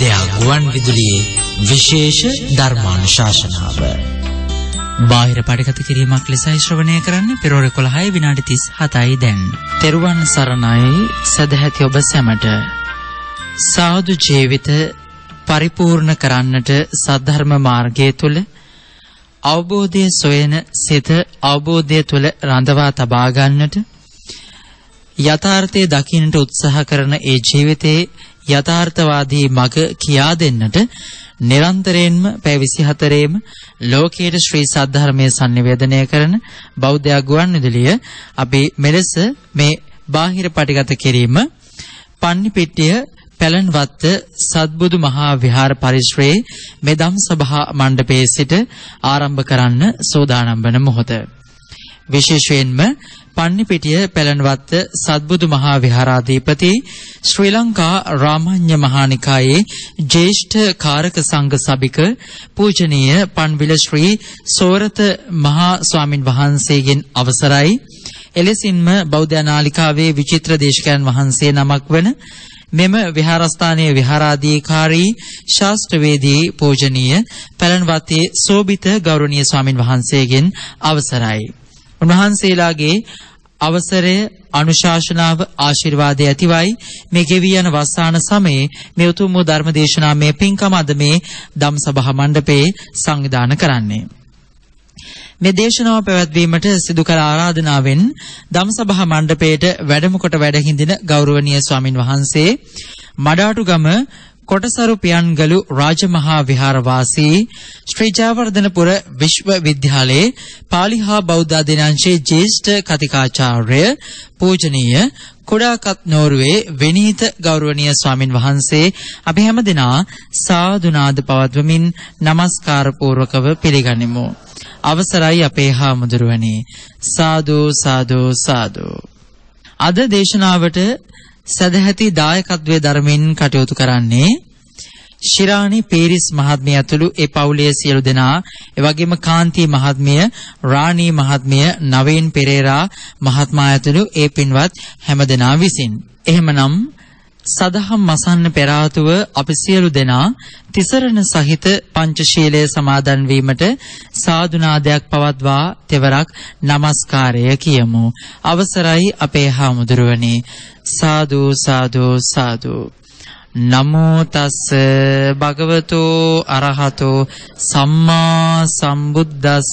බෞද්ධ ගුවන් විදුලියේ විශේෂ ධර්මානුශාසනාව බාහිර පඩකත කිරීමක් ලෙසයි ශ්‍රවණය කරන්න පෙරවරු 11 විනාඩි 37යි දැන්. තෙරුවන් සරණයි සදැහැති ඔබ සැමට. සාදු ජීවිත පරිපූර්ණ කරන්නට සද්ධර්ම මාර්ගය තුල අවබෝධය සොයන සිත අවබෝධය තුල රඳවා තබා ගන්නට යථාර්ථය දකින්නට උත්සාහ කරන ඒ ජීවිතයේ යථාර්ථවාදී මඟ කියා දෙන්නට නිරන්තරයෙන්ම පැය 24ෙම ලෝකයේ ශ්‍රී සද්ධර්මයේ sannivedanaya කරන බෞද්ධ ගුවන්විදුලිය අපි මෙලෙස මේ බාහිර පටිගත කිරීම පන්නිපිටිය පැලන්වත්ත සද්බුදු මහා විහාර පරිශ්‍රයේ මෙදම් සභා මණ්ඩපයේ සිට ආරම්භ කරන්න සෝදානම් වන මොහොත. විශේෂයෙන්ම පන්නිපිටිය පැලන්වත්ත සද්බුදු මහා විහාරාධිපති ශ්‍රී ලංකා රාමඤ්ඤ මහානිකායේ ජ්‍යෙෂ්ඨ කාරක සංඝ සභික පූජනීය පන්විල ශ්‍රී සෝරත මහා ස්වාමින් වහන්සේගෙන් අවසරයි. එලෙසින්ම බෞද්ධ නාලිකාවේ විචිත්‍ර දේශකයන් වහන්සේ නමක් වන මෙම විහාරස්ථානයේ විහාරාධිකාරී ශාස්ත්‍රවේදී පූජනීය පැලන්වත්තේ සෝබිත ගෞරවනීය ස්වාමින් වහන්සේගෙන් අවසරයි. උන්වහන්සේලාගේ අවසරය අනුශාසනාව ආශිර්වාදය ඇතිවයි. මේ ගෙවි යන වස්සාන සමයේ මේ උතුම් වූ ධර්ම දේශනාමය පින්කම අද මේ ධම් සභා මණ්ඩපයේ සංවිධානය කරන්නේ. මේ දේශනාව පැවැත්වීමට සිදු කළ ආරාධනාවෙන් ධම්සභා මණ්ඩපයේට වැඩම කොට වැඩ හිඳින ගෞරවනීය ස්වාමින් වහන්සේ මඩාටුගම කොටසරු පියන්ගලු රාජමහා විහාරවාසී ශ්‍රී ජයවර්ධනපුර විශ්වවිද්‍යාලයේ පාලි හා බෞද්ධ අධ්‍යනාංශයේ ජ්‍යෙෂ්ඨ කතිකාචාර්ය පූජනීය කුඩාකත් නෝරුවේ විනීත ගෞරවනීය ස්වාමින් වහන්සේ අපි හැමදෙනා සාදුනාද පවත්වමින් নমස්කාර පූර්වකව පිළිගනිමු. අවසරයි අපේ හාමුදුරුවනේ සාදු සාදු සාදු අද දේශනාවට සදැහැති දායකත්වයේ ධර්මෙන් කටයුතු කරන්නේ ශිරාණි පීරිස් මහත්මිය ඇතුළු ඒ පවුලේ සියලු දෙනා. එවැගේම කාන්ති මහත්මිය රාණී මහත්මිය නවීන් පෙරේරා මහත්මයා ඇතුළු ඒ පින්වත් හැමදෙනා විසින්. එහෙමනම් සදහම් මසන්න පෙර ආතුව අපි සියලු දෙනා තිසරණ සහිත පංචශීලයේ සමාදන් වීමට සාදුනාදයක් පවත්වා තෙවරක් নমස්කාරය කියමු. අවසරයි අපේ හාමුදුරුවනේ. සාදු සාදු සාදු. නමෝ තස් භගවතෝ අරහතෝ සම්මා සම්බුද්දස්ස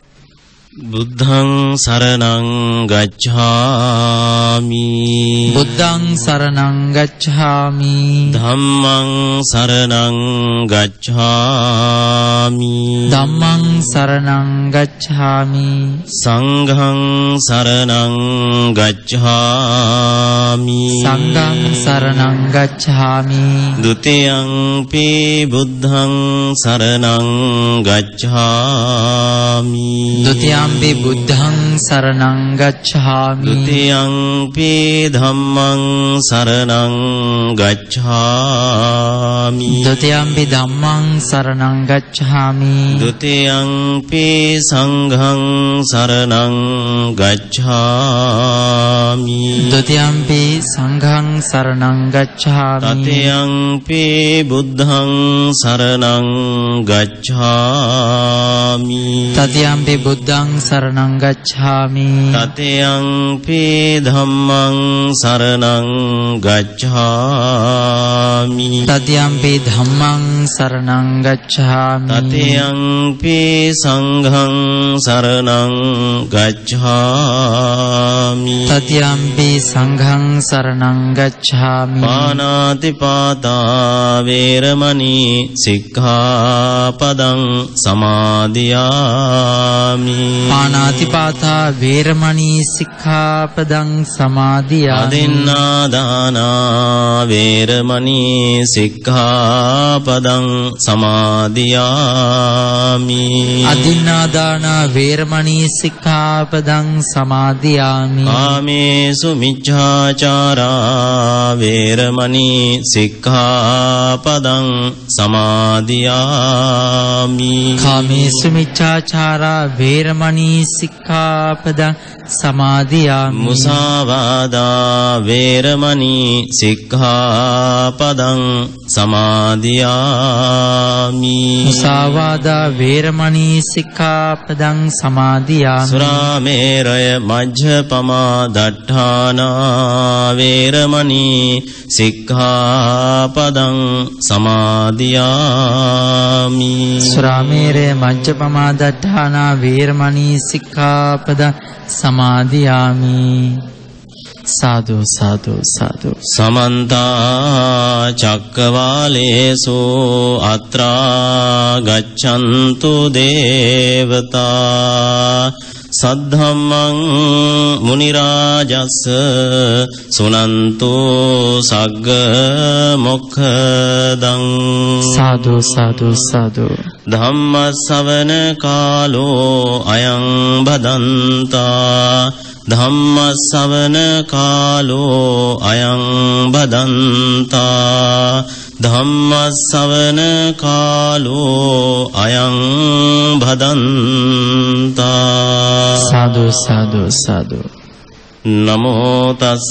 බුද්ධං සරණං ගච්ඡාමි. බුද්ධං සරණං ගච්ඡාමි. ධම්මං සරණං ගච්ඡාමි. ධම්මං සරණං ගච්ඡාමි. සංඝං සරණං ගච්ඡාමි. සංඝං සරණං ගච්ඡාමි. ဒ ුතියං බුද්ධං සරණං ගච්ඡාමි. ဒ ුතියම්පි බුද්ධං සරණං ගච්ඡාමි ဒ ුතියංපි ධම්මං සරණං ගච්ඡාමි ဒ ුතියම්පි ධම්මං සරණං ගච්ඡාමි ဒ ුතියංපි සංඝං සරණං ගච්ඡාමි ဒ ුතියම්පි සංඝං සරණං ගච්ඡාමි තතියංපි බුද්ධං සරණං ගච්ඡාමි තතියම්පි බුද්ධං සරණං ගච්ඡාමි. තතියංපි ධම්මං සරණං ගච්ඡාමි. තතියම්පි ධම්මං සරණං ගච්ඡාමි. තතියංපි සංඝං සරණං ගච්ඡාමි. තතියම්පි සංඝං සරණං ගච්ඡාමි. පානාති පාතා වේරමණී සික්ඛාපදං සමාදියා පානාතිපාතා වේරමණී සික්ඛාපදං සමාදියාමි. අදින්නා දානා වේරමණී සික්ඛාපදං සමාදියාමි. අදින්නාදාන වේරමණී සික්ඛාපදං සමාදියාමි. කාමේසු මිච්ඡාචාරා වේරමණී සික්ඛාපදං සමාදියාමි. කාමේසු මිච්ඡාචාරා වේරමණී සික්ඛාපදං සමාදියාමි මුසාවාදා වේරමණී සික්ඛාපදං සමාදියාමි මුසාවාදා වේරමණී සික්ඛාපදං සමාදියාමි සුරාමේරය මජ්ජපමා දට්ඨානා වේරමණී සික්ඛාපදං සමාදියාමි සුරාමේරය මජ්ජපමා දට්ඨානා වේරමණී සික්ඛාපදං සමාදියාමි. සාදු සාදු සාදු. සමන්ත චක්කවාලේසු අත්‍රා ගච්ඡන්තු දේවතා සද්ධම්මං මුනි රාජස් සුනන්තු සග්ග මොක්ඛදං සාදු සාදු සාදු. ධම්ම ශවන කාලෝ අයං බදන්තා. ධම්ම ශවන කාලෝ අයං බදන්තා ධම්ම ශවන කාලෝ අයං බදන්තා සාදු සාදු සාදු। නමෝ තස්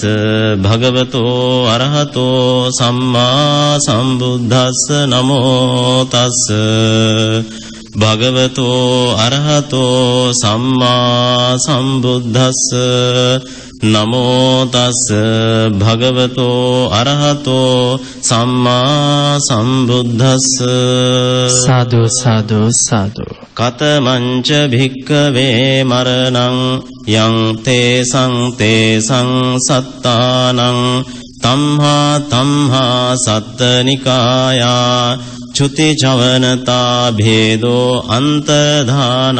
භගවතෝ අරහතෝ සම්මා සම්බුද්දස්ස। නමෝ තස් භගවතෝ අරහතෝ සම්මා සම්බුද්දස්ස නමෝ තස් භගවතෝ අරහතෝ සම්මා සම්බුද්දස්ස. සාදු සාදු සාදු. කතමංච භික්කවේ මරණං යං තේසං තේසං සත්තානං තම්හා තම්හා සත්තනිකායා චුති චවනතා භේදෝ අන්තර්ධානං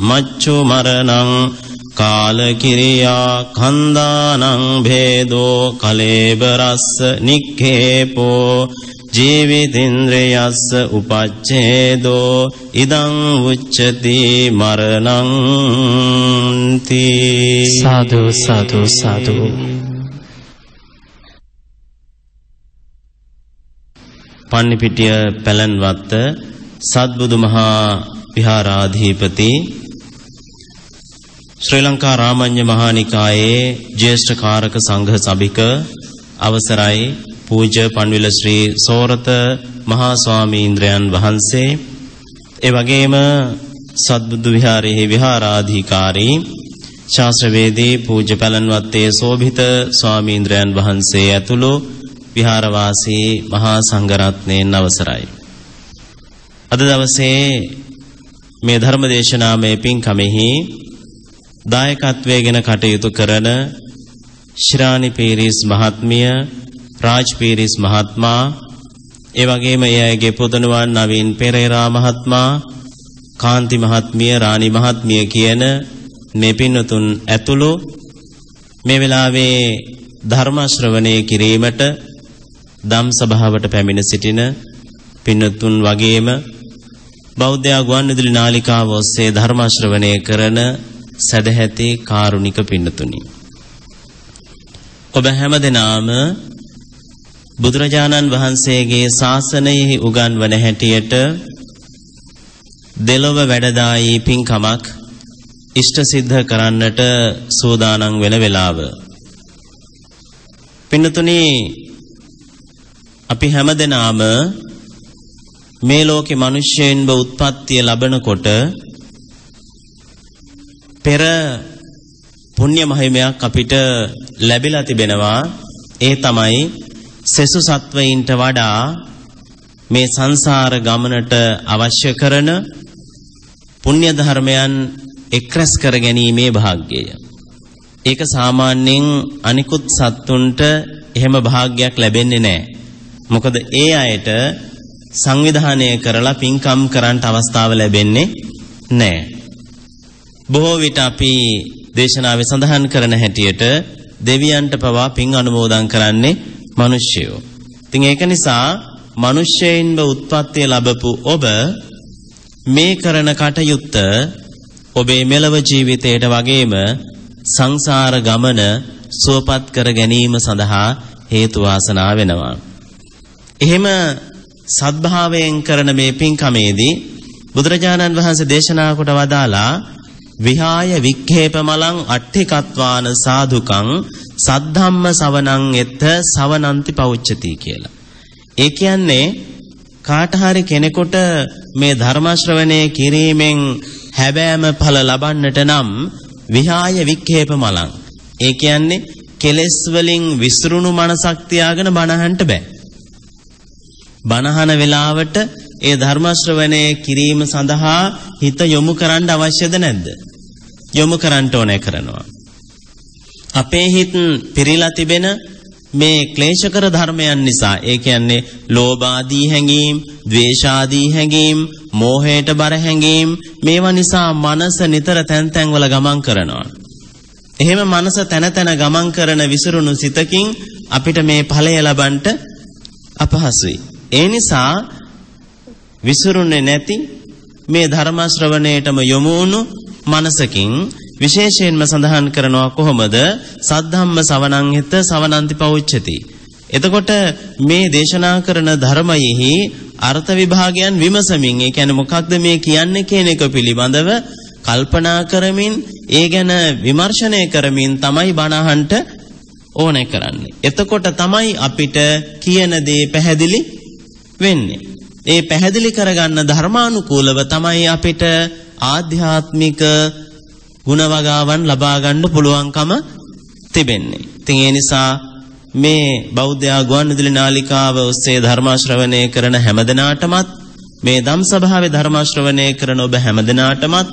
මච්චු මරණං කාලකිරියා කන්දානං භේදෝ කලේබරස්ස නික්ඛේපෝ ජීවිතින්ද්‍රයස්ස උපච්ඡේදෝ ඉදං උච්චති මරණං තී සාදු සාදු සාදු. පන්නිපිටිය පැලන්වත්ත සත්බුදු මහා විහාරාධිපති ශ්‍රී ලංකා රාමඤ්ඤ මහානිකායේ ජ්‍යෙෂ්ඨ කාරක සංඝ සභික අවසරයි පූජ්‍ය පන්විල ශ්‍රී සෝරත මහා ස්වාමීන්ද්‍රයන් වහන්සේ ඒ වගේම සත්බුදු විහාරයේ විහාරාධිකාරී ශාස්ත්‍රවේදී පූජ්‍ය පැලන්වත්තේ සෝභිත ස්වාමීන්ද්‍රයන් වහන්සේ ඇතුළු විහාරවාසී මහා සංඝරත්නයන් අවසරයි. අද දවසේ මේ ධර්මදේශනාමය පින්කමෙහි දායකත්වයෙන් කටයුතු කරන ශ්‍රාණි පීරිස් මහත්මිය රාජ් පීරිස් මහත්මයා ඒ වගේම ඒ අයගේ පුදනුවන් නවීන් පෙරේරා මහත්මයා කාන්ති මහත්මිය රාණි මහත්මිය කියන මේ පින්වතුන් ඇතුළු මේ වෙලාවේ ධර්ම ශ්‍රවණය කිරීමට ධම් සභාවට පැමිණ සිටින පින්වතුන් වගේම බෞද්ධ ගුවන්විදුලි නාලිකාව ඔස්සේ ධර්ම ශ්‍රවණය කරන සදැහැති කාරුණික පින්නතුනි. ඔබ හැමදෙනාම බුදුරජාණන් වහන්සේගේ ශාසනයෙහි උගන්වන හැටියට දෙලොව වැඩදායි පින්කමක් ඉෂ්ට සිද්ධ කරන්නට සූදානම් වෙන වෙලාව. පින්නතුනි අපි හැමදෙනාම මේ ලෝකේ මිනිස්සෙන්ව උත්පත්තිය ලබනකොට පෙර පුණ්‍ය මහිමයක් අපිට ලැබිලා තිබෙනවා ඒ තමයි සෙසු සත්වයින්ට වඩා මේ සංසාර ගමනට අවශ්‍ය කරන පුණ්‍ය ධර්මයන් එක්රැස් කර ගැනීමේ වාග්යය. ඒක සාමාන්‍යයෙන් අනිකුත් සත්තුන්ට එහෙම වාග්යක් ලැබෙන්නේ නැහැ. මොකද ඒ අයට සංවිධානය කරලා පින්කම් කරන්න අවස්ථාව ලැබෙන්නේ නැහැ. බොහෝ විට අපි දේශනාවේ සඳහන් කරන හැටියට දෙවියන්ට පවා පින් අනුමෝදන් කරන්නේ මිනිස්සුયો. ඉතින් ඒක නිසා මිනිස්සෙයින්ව උත්පත්තිය ලැබපු ඔබ මේ කරන කටයුත්ත ඔබේ මෙලව ජීවිතයට වගේම සංසාර ගමන සුවපත් කර ගැනීම සඳහා හේතු වාසනා වෙනවා. එහෙම සද්භාවයෙන් කරන මේ පින්කමේදී බුදුරජාණන් වහන්සේ දේශනා කොට වදාලා විහාය වික්ඛේපමලං අට්ඨිකත්වාන සාදුකං සද්ධම්ම සවනං එත්ත සවනන්ති පෞච්චති කියලා. ඒ කියන්නේ කාට හරි කෙනෙකුට මේ ධර්ම ශ්‍රවණය කිරීමෙන් හැබෑම ඵල ලබන්නට නම් විහාය වික්ඛේපමලං. ඒ කියන්නේ කෙලෙස් වලින් විසිරුණු මනසක් තියාගෙන බණහන්ට බෑ. බණහන වෙලාවට ඒ ධර්ම ශ්‍රවණය කිරීම සඳහා හිත යොමු කරන්න අවශ්‍යද නැද්ද? යොමු කරන්න ඕනේ කරනවා. අපේ හිත පිරීලා තිබෙන මේ ක්ලේශකර ධර්මයන් නිසා ඒ කියන්නේ ලෝභ ආදී හැඟීම්, ද්වේෂ ආදී හැඟීම්, මෝහයට බර හැඟීම් මේවා නිසා මනස නිතර තැන් තැන් වල ගමන් කරනවා. එහෙම මනස තන තන ගමන් කරන විසිරුණු සිතකින් අපිට මේ ඵලය ලබන්නට අපහසුයි. ඒ නිසා විසිරුන්නේ නැති මේ ධර්ම ශ්‍රවණයටම යොමු වුණු මනසකින් විශේෂයෙන්ම සඳහන් කරනවා කොහොමද සද්ධම්ම සවනං හිත සවනන්ති පෞච්චති එතකොට මේ දේශනා කරන ධර්මයෙහි අර්ථ විභාගයන් විමසමින් ඒ කියන්නේ මොකක්ද මේ කියන්නේ කියන එක පිළිබඳව කල්පනා කරමින් ඒ ගැන විමර්ශනය කරමින් තමයි බණහන්ට ඕනේ කරන්නේ. එතකොට තමයි අපිට කියන දේ පැහැදිලි වෙන්නේ. ඒ පැහැදිලි කරගන්න ධර්මානුකූලව තමයි අපිට ආධ්‍යාත්මික ගුණවගාවන් ලබා ගන්න පුළුවන්කම තිබෙන්නේ. ඉතින් ඒ නිසා මේ බෞද්ධ ගුවන්විදුලි නාලිකාව ඔස්සේ ධර්ම ශ්‍රවණය කරන හැමදෙනාටමත් මේ ධම් සභාවේ ධර්ම ශ්‍රවණය කරන ඔබ හැමදෙනාටමත්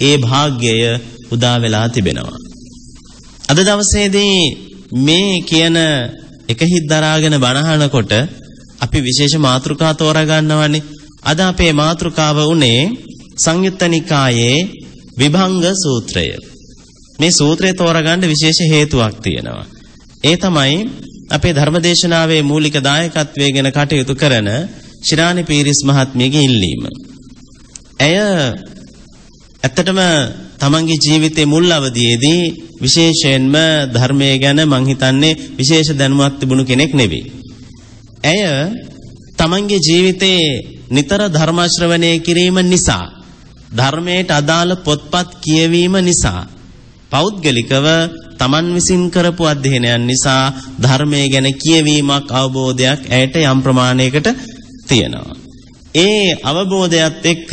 ඒ වාග්යය උදා වෙලා තිබෙනවා. අද දවසේදී මේ කියන එක හිත් දරාගෙන බණහනකොට අපි විශේෂ මාතෘකා තෝරා ගන්නවානේ. අද අපේ මාතෘකාව උනේ සංයුත්ත නිකායේ විභංග සූත්‍රය. මේ සූත්‍රය තෝරගන්න විශේෂ හේතුවක් තියෙනවා. ඒ තමයි අපේ ධර්මදේශනාවේ මූලික දායකත්වයේ ගැන කටයුතු කරන ශිරානි පීරිස් මහත්මියගේ ඉල්ලීම. ඇය ඇත්තටම තමන්ගේ ජීවිතයේ මුල් අවදියේදී විශේෂයෙන්ම ධර්මයේ ගැන මං හිතන්නේ විශේෂ දැනුමක් තිබුණු කෙනෙක් නෙවෙයි. ඇය තමන්ගේ ජීවිතයේ නිතර ධර්ම ශ්‍රවණය කිරීම නිසා ධර්මයට අදාළ පොත්පත් කියවීම නිසා පෞද්ගලිකව තමන් විසින් කරපු අධ්‍යයනයන් නිසා ධර්මයේ ගැන කියවීමක් අවබෝධයක් ඇයට යම් ප්‍රමාණයකට තියෙනවා. ඒ අවබෝධයත් එක්ක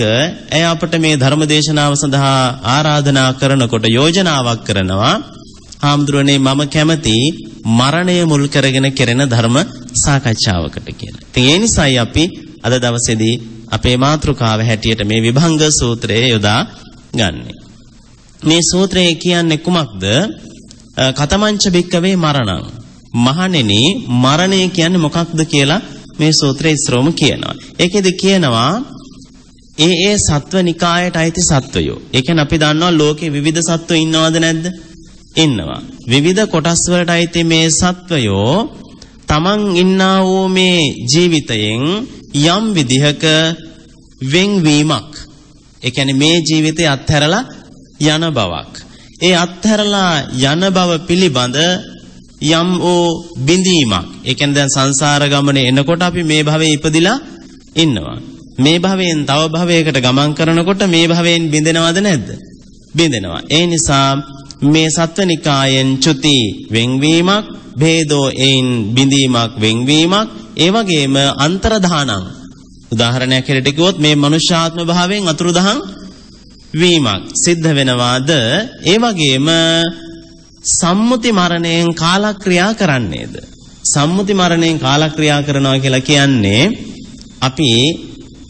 ඇය අපට මේ ධර්ම දේශනාව සඳහා ආරාධනා කරනකොට යෝජනාවක් කරනවා. හාමුදුරනේ මම කැමති මරණය මුල් කරගෙන කෙරෙන ධර්ම සාකච්ඡාවකට කියලා. ඉතින් ඒ නිසායි අපි අද දවසේදී අපේ මාතෘකාව හැටියට මේ විභංග සූත්‍රය යොදා ගන්නෙ. මේ සූත්‍රය කියන්නේ කුමක්ද? කතමංච බික්කවේ මරණං. මහණෙනි මරණය කියන්නේ මොකක්ද කියලා මේ සූත්‍රයේ ඉස්සරවම කියනවා. ඒකෙදි කියනවා ඒ ඒ සත්වනිකායට අයිති සත්වයෝ. ඒ කියන්නේ අපි දන්නවා ලෝකේ විවිධ සත්වෝ ඉන්නවද නැද්ද? ඉන්නවා. විවිධ කොටස් වලට අයිති මේ සත්වයෝ තමන් ඉන්නා වූ මේ ජීවිතයෙන් යම් විදිහක වෙන්වීමක්. ඒ කියන්නේ මේ ජීවිතේ අත්හැරලා යන බවක්. ඒ අත්හැරලා යන බව පිළිබඳ යම් ඕ බිඳීමක්. ඒ කියන්නේ දැන් සංසාර ගමනේ එනකොට අපි මේ භවයේ ඉපදිලා ඉන්නවා. මේ භවයෙන් තව භවයකට ගමන් කරනකොට මේ භවයෙන් බිඳෙනවද නැද්ද? බිඳෙනවා. ඒ නිසා මේ සත්වනිකායෙන් චුති වෙන්වීමක් ભેදෝ එයින් බිඳීමක් වෙන්වීමක් ඒ වගේම අන්තරදානං උදාහරණයක් හැටියට කිව්වොත් මේ මනුෂ්‍යාත්ම භාවයෙන් අතුරුදහන් වීමක් සිද්ධ වෙනවාද? ඒ වගේම සම්මුති මරණයෙන් කාලක්‍රියා කරන්නේද? සම්මුති මරණයෙන් කාලක්‍රියා කරනවා කියලා කියන්නේ අපි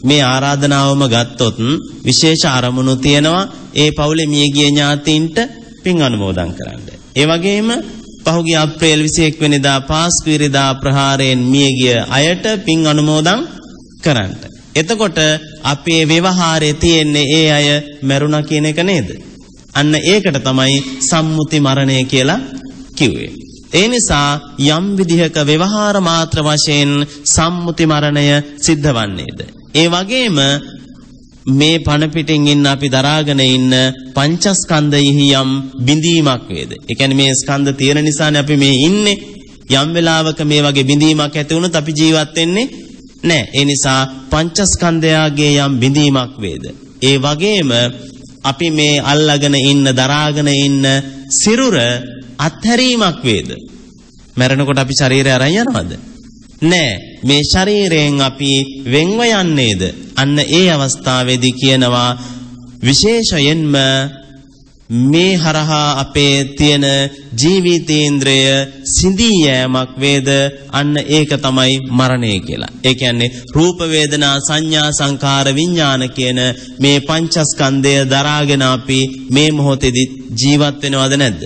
මේ ආරාධනාවම ගත්තොත් විශේෂ අරමුණු තියෙනවා. ඒ පවුලේ මියගිය ඥාතීන්ට පින් අනුමෝදන් කරන්න. ඒ වගේම පහුගිය අප්‍රේල් 21 වෙනිදා පාස්කුවිරිදා ප්‍රහාරයෙන් මියගිය අයට පින් අනුමෝදන් කරන්න. එතකොට අපේ ව්‍යවහාරයේ තියෙන්නේ ඒ අය මැරුණා කියන එක නේද? අන්න ඒකට තමයි සම්මුති මරණය කියලා කිව්වේ. ඒ නිසා යම් විදිහක ව්‍යවහාර මාත්‍ර වශයෙන් සම්මුති මරණය සිද්ධ වන්නේද? ඒ වගේම මේ පණ පිටින් ඉන්න අපි දරාගෙන ඉන්න පංචස්කන්ධයෙහි යම් බිඳීමක් වේද? ඒ කියන්නේ මේ ස්කන්ධ තියෙන නිසානේ අපි මේ ඉන්නේ. යම් වෙලාවක මේ වගේ බිඳීමක් ඇති වුණොත් අපි ජීවත් වෙන්නේ නැහැ. ඒ නිසා පංචස්කන්ධයාගේ යම් බිඳීමක් වේද? ඒ වගේම අපි මේ අල්ලාගෙන ඉන්න දරාගෙන ඉන්න සිරුර අත්හැරීමක් වේද? මැරෙනකොට අපි ශරීරය අරන් යනවද? නෑ මේ ශරීරයෙන් අපි වෙන්ව යන්නේද? අන්න ඒ අවස්ථාවේදී කියනවා විශේෂයෙන්ම මේ හරහා අපේ තියෙන ජීවිතේන්ද්‍රය සිඳී යෑමක් වේද අන්න ඒක තමයි මරණය කියලා. ඒ කියන්නේ රූප වේදනා සංඥා සංකාර විඥාන කියන මේ පංචස්කන්ධය දරාගෙන අපි මේ මොහොතේදී ජීවත් වෙනවද නැද්ද?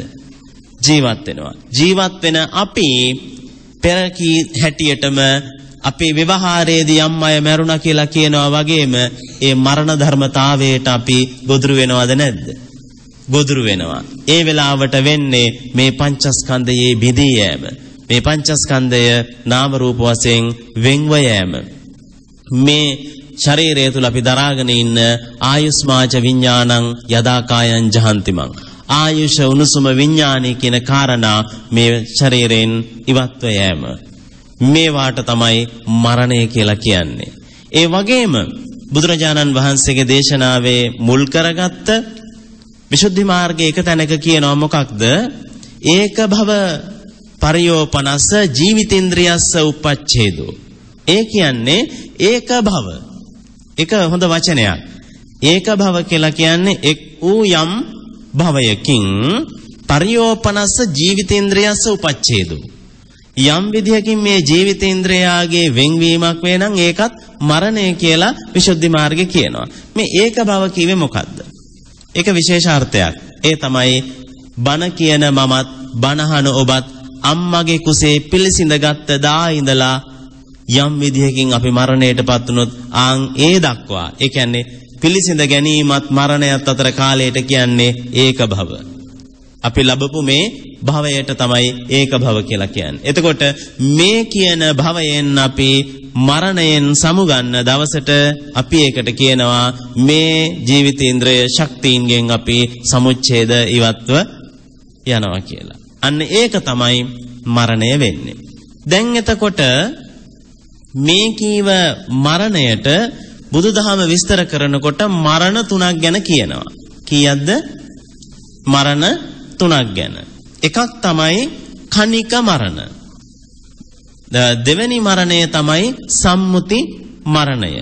ජීවත් වෙනවා. ජීවත් වෙන අපි පෙර කී හැටියටම අපේ ව්‍යවහාරයේදී යම් අය මැරුණා කියලා කියනවා වගේම ඒ මරණ ධර්මතාවයට අපි ගොදුරු වෙනවද නැද්ද? ගොදුරු වෙනවා. ඒ වෙලාවට වෙන්නේ මේ පංචස්කන්ධයේ බෙදී යෑම. මේ පංචස්කන්ධය නාම රූප වශයෙන් වෙන්ව යෑම. මේ ශරීරය තුල අපි දරාගෙන ඉන්න ආයුස්මාච විඥානං යදා කායං ජහන්තිමං ආයුෂ උණුසුම විඥානී කියන කාරණා මේ ශරීරයෙන් ඉවත්ව යෑම. මේවාට තමයි මරණය කියලා කියන්නේ. ඒ වගේම බුදුරජාණන් වහන්සේගේ දේශනාවේ මුල් කරගත්ත විසුද්ධි මාර්ගයේ එක තැනක කියනවා මොකක්ද? ඒක භව පරියෝපනස්ස ජීවිතේන්ද්‍රියස්ස උපච්ඡේදෝ. ඒ කියන්නේ ඒක භව. ඒක හොඳ වචනයක්. ඒක භව කියලා කියන්නේ එක් වූ යම් භවයකින් පරියෝපනස්ස ජීවිතේන්ද්‍රයස්ස උපච්ඡේදෝ යම් විදිහකින් මේ ජීවිතේන්ද්‍රයාගේ වෙන්වීමක් වේ නම් ඒකත් මරණය කියලා විසුද්ධි මාර්ගේ කියනවා. මේ ඒක භව කිව්වේ මොකද්ද? ඒක විශේෂාර්ථයක්. ඒ තමයි බණ කියන මමත් බණහන ඔබත් අම්මගේ කුසේ පිළිසිඳගත්ත දා ඉඳලා යම් විදිහකින් අපි මරණයටපත් වුනොත් ආන් ඒ දක්වා. ඒ කියන්නේ පිළිසිඳ ගැනීමත් මරණයත් අතර කාලයට කියන්නේ ඒක භව. අපි ලැබපු මේ භවයට තමයි ඒක භව කියලා කියන්නේ. එතකොට මේ කියන භවයෙන් අපි මරණයෙන් සමුගන්න දවසට අපි ඒකට කියනවා මේ ජීවිතේන්ද්‍රය ශක්තියින්ගෙන් අපි සමුච්ඡේද ඉවත්ව යනවා කියලා. අන්න ඒක තමයි මරණය වෙන්නේ. දැන් එතකොට මේ කීව මරණයට බුදුදහම විස්තර කරනකොට මරණ තුනක් ගැන කියනවා. කීයක්ද? මරණ තුනක් ගැන. එකක් තමයි කනික මරණ. දෙවෙනි මරණය තමයි සම්මුති මරණය.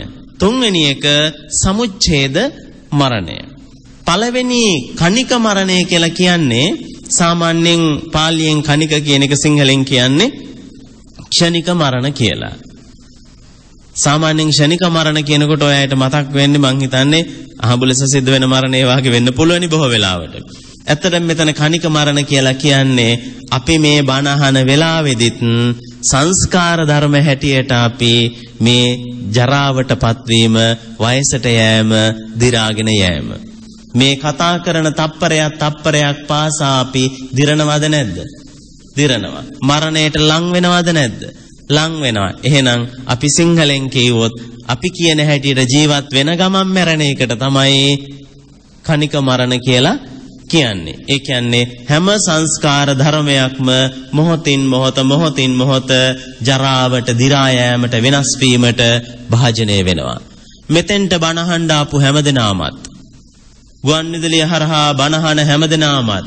තුන්වෙනි එක සමුච්ඡේද මරණය. පළවෙනි කනික මරණය කියලා කියන්නේ සාමාන්‍යයෙන් පාලියෙන් කනික කියන එක සිංහලෙන් කියන්නේ ක්ෂණික මරණ කියලා. සාමාන්‍යයෙන් ක්ෂණික මරණ කියනකොට ඔයාලට මතක් වෙන්නේ මං හිතන්නේ අහඹුලස සිද්ධ වෙන මරණ ඒ වගේ වෙන්න පුළුවනි බොහෝ වෙලාවට. ඇත්තටම මෙතන කණික මරණ කියලා කියන්නේ අපි මේ බණ අහන වෙලාවෙදිත් සංස්කාර ධර්ම හැටියට අපි මේ ජරාවටපත් වීම වයසට යෑම දි รา ගෙන යෑම. මේ කතා කරන තප්පරයක් තප්පරයක් පාසා අපි දිරනවද නැද්ද? දිරනවා. මරණයට ලං වෙනවද නැද්ද? ලං වෙනවා. එහෙනම් අපි සිංහලෙන් කිව්වොත් අපි කියන හැටියට ජීවත් වෙන ගමන් මැරෙන එකට තමයි කනික මරණ කියලා කියන්නේ. ඒ කියන්නේ හැම සංස්කාර ධර්මයක්ම මොහොතින් මොහොත මොහොතින් මොහොත ජරාවට, දි รา යෑමට, වෙනස් වීමට භාජනය වෙනවා. මෙතෙන්ට බණහඬ ආපු හැමදෙනාමත් ගුවන්විදුලිය හරහා බණහන හැමදෙනාමත්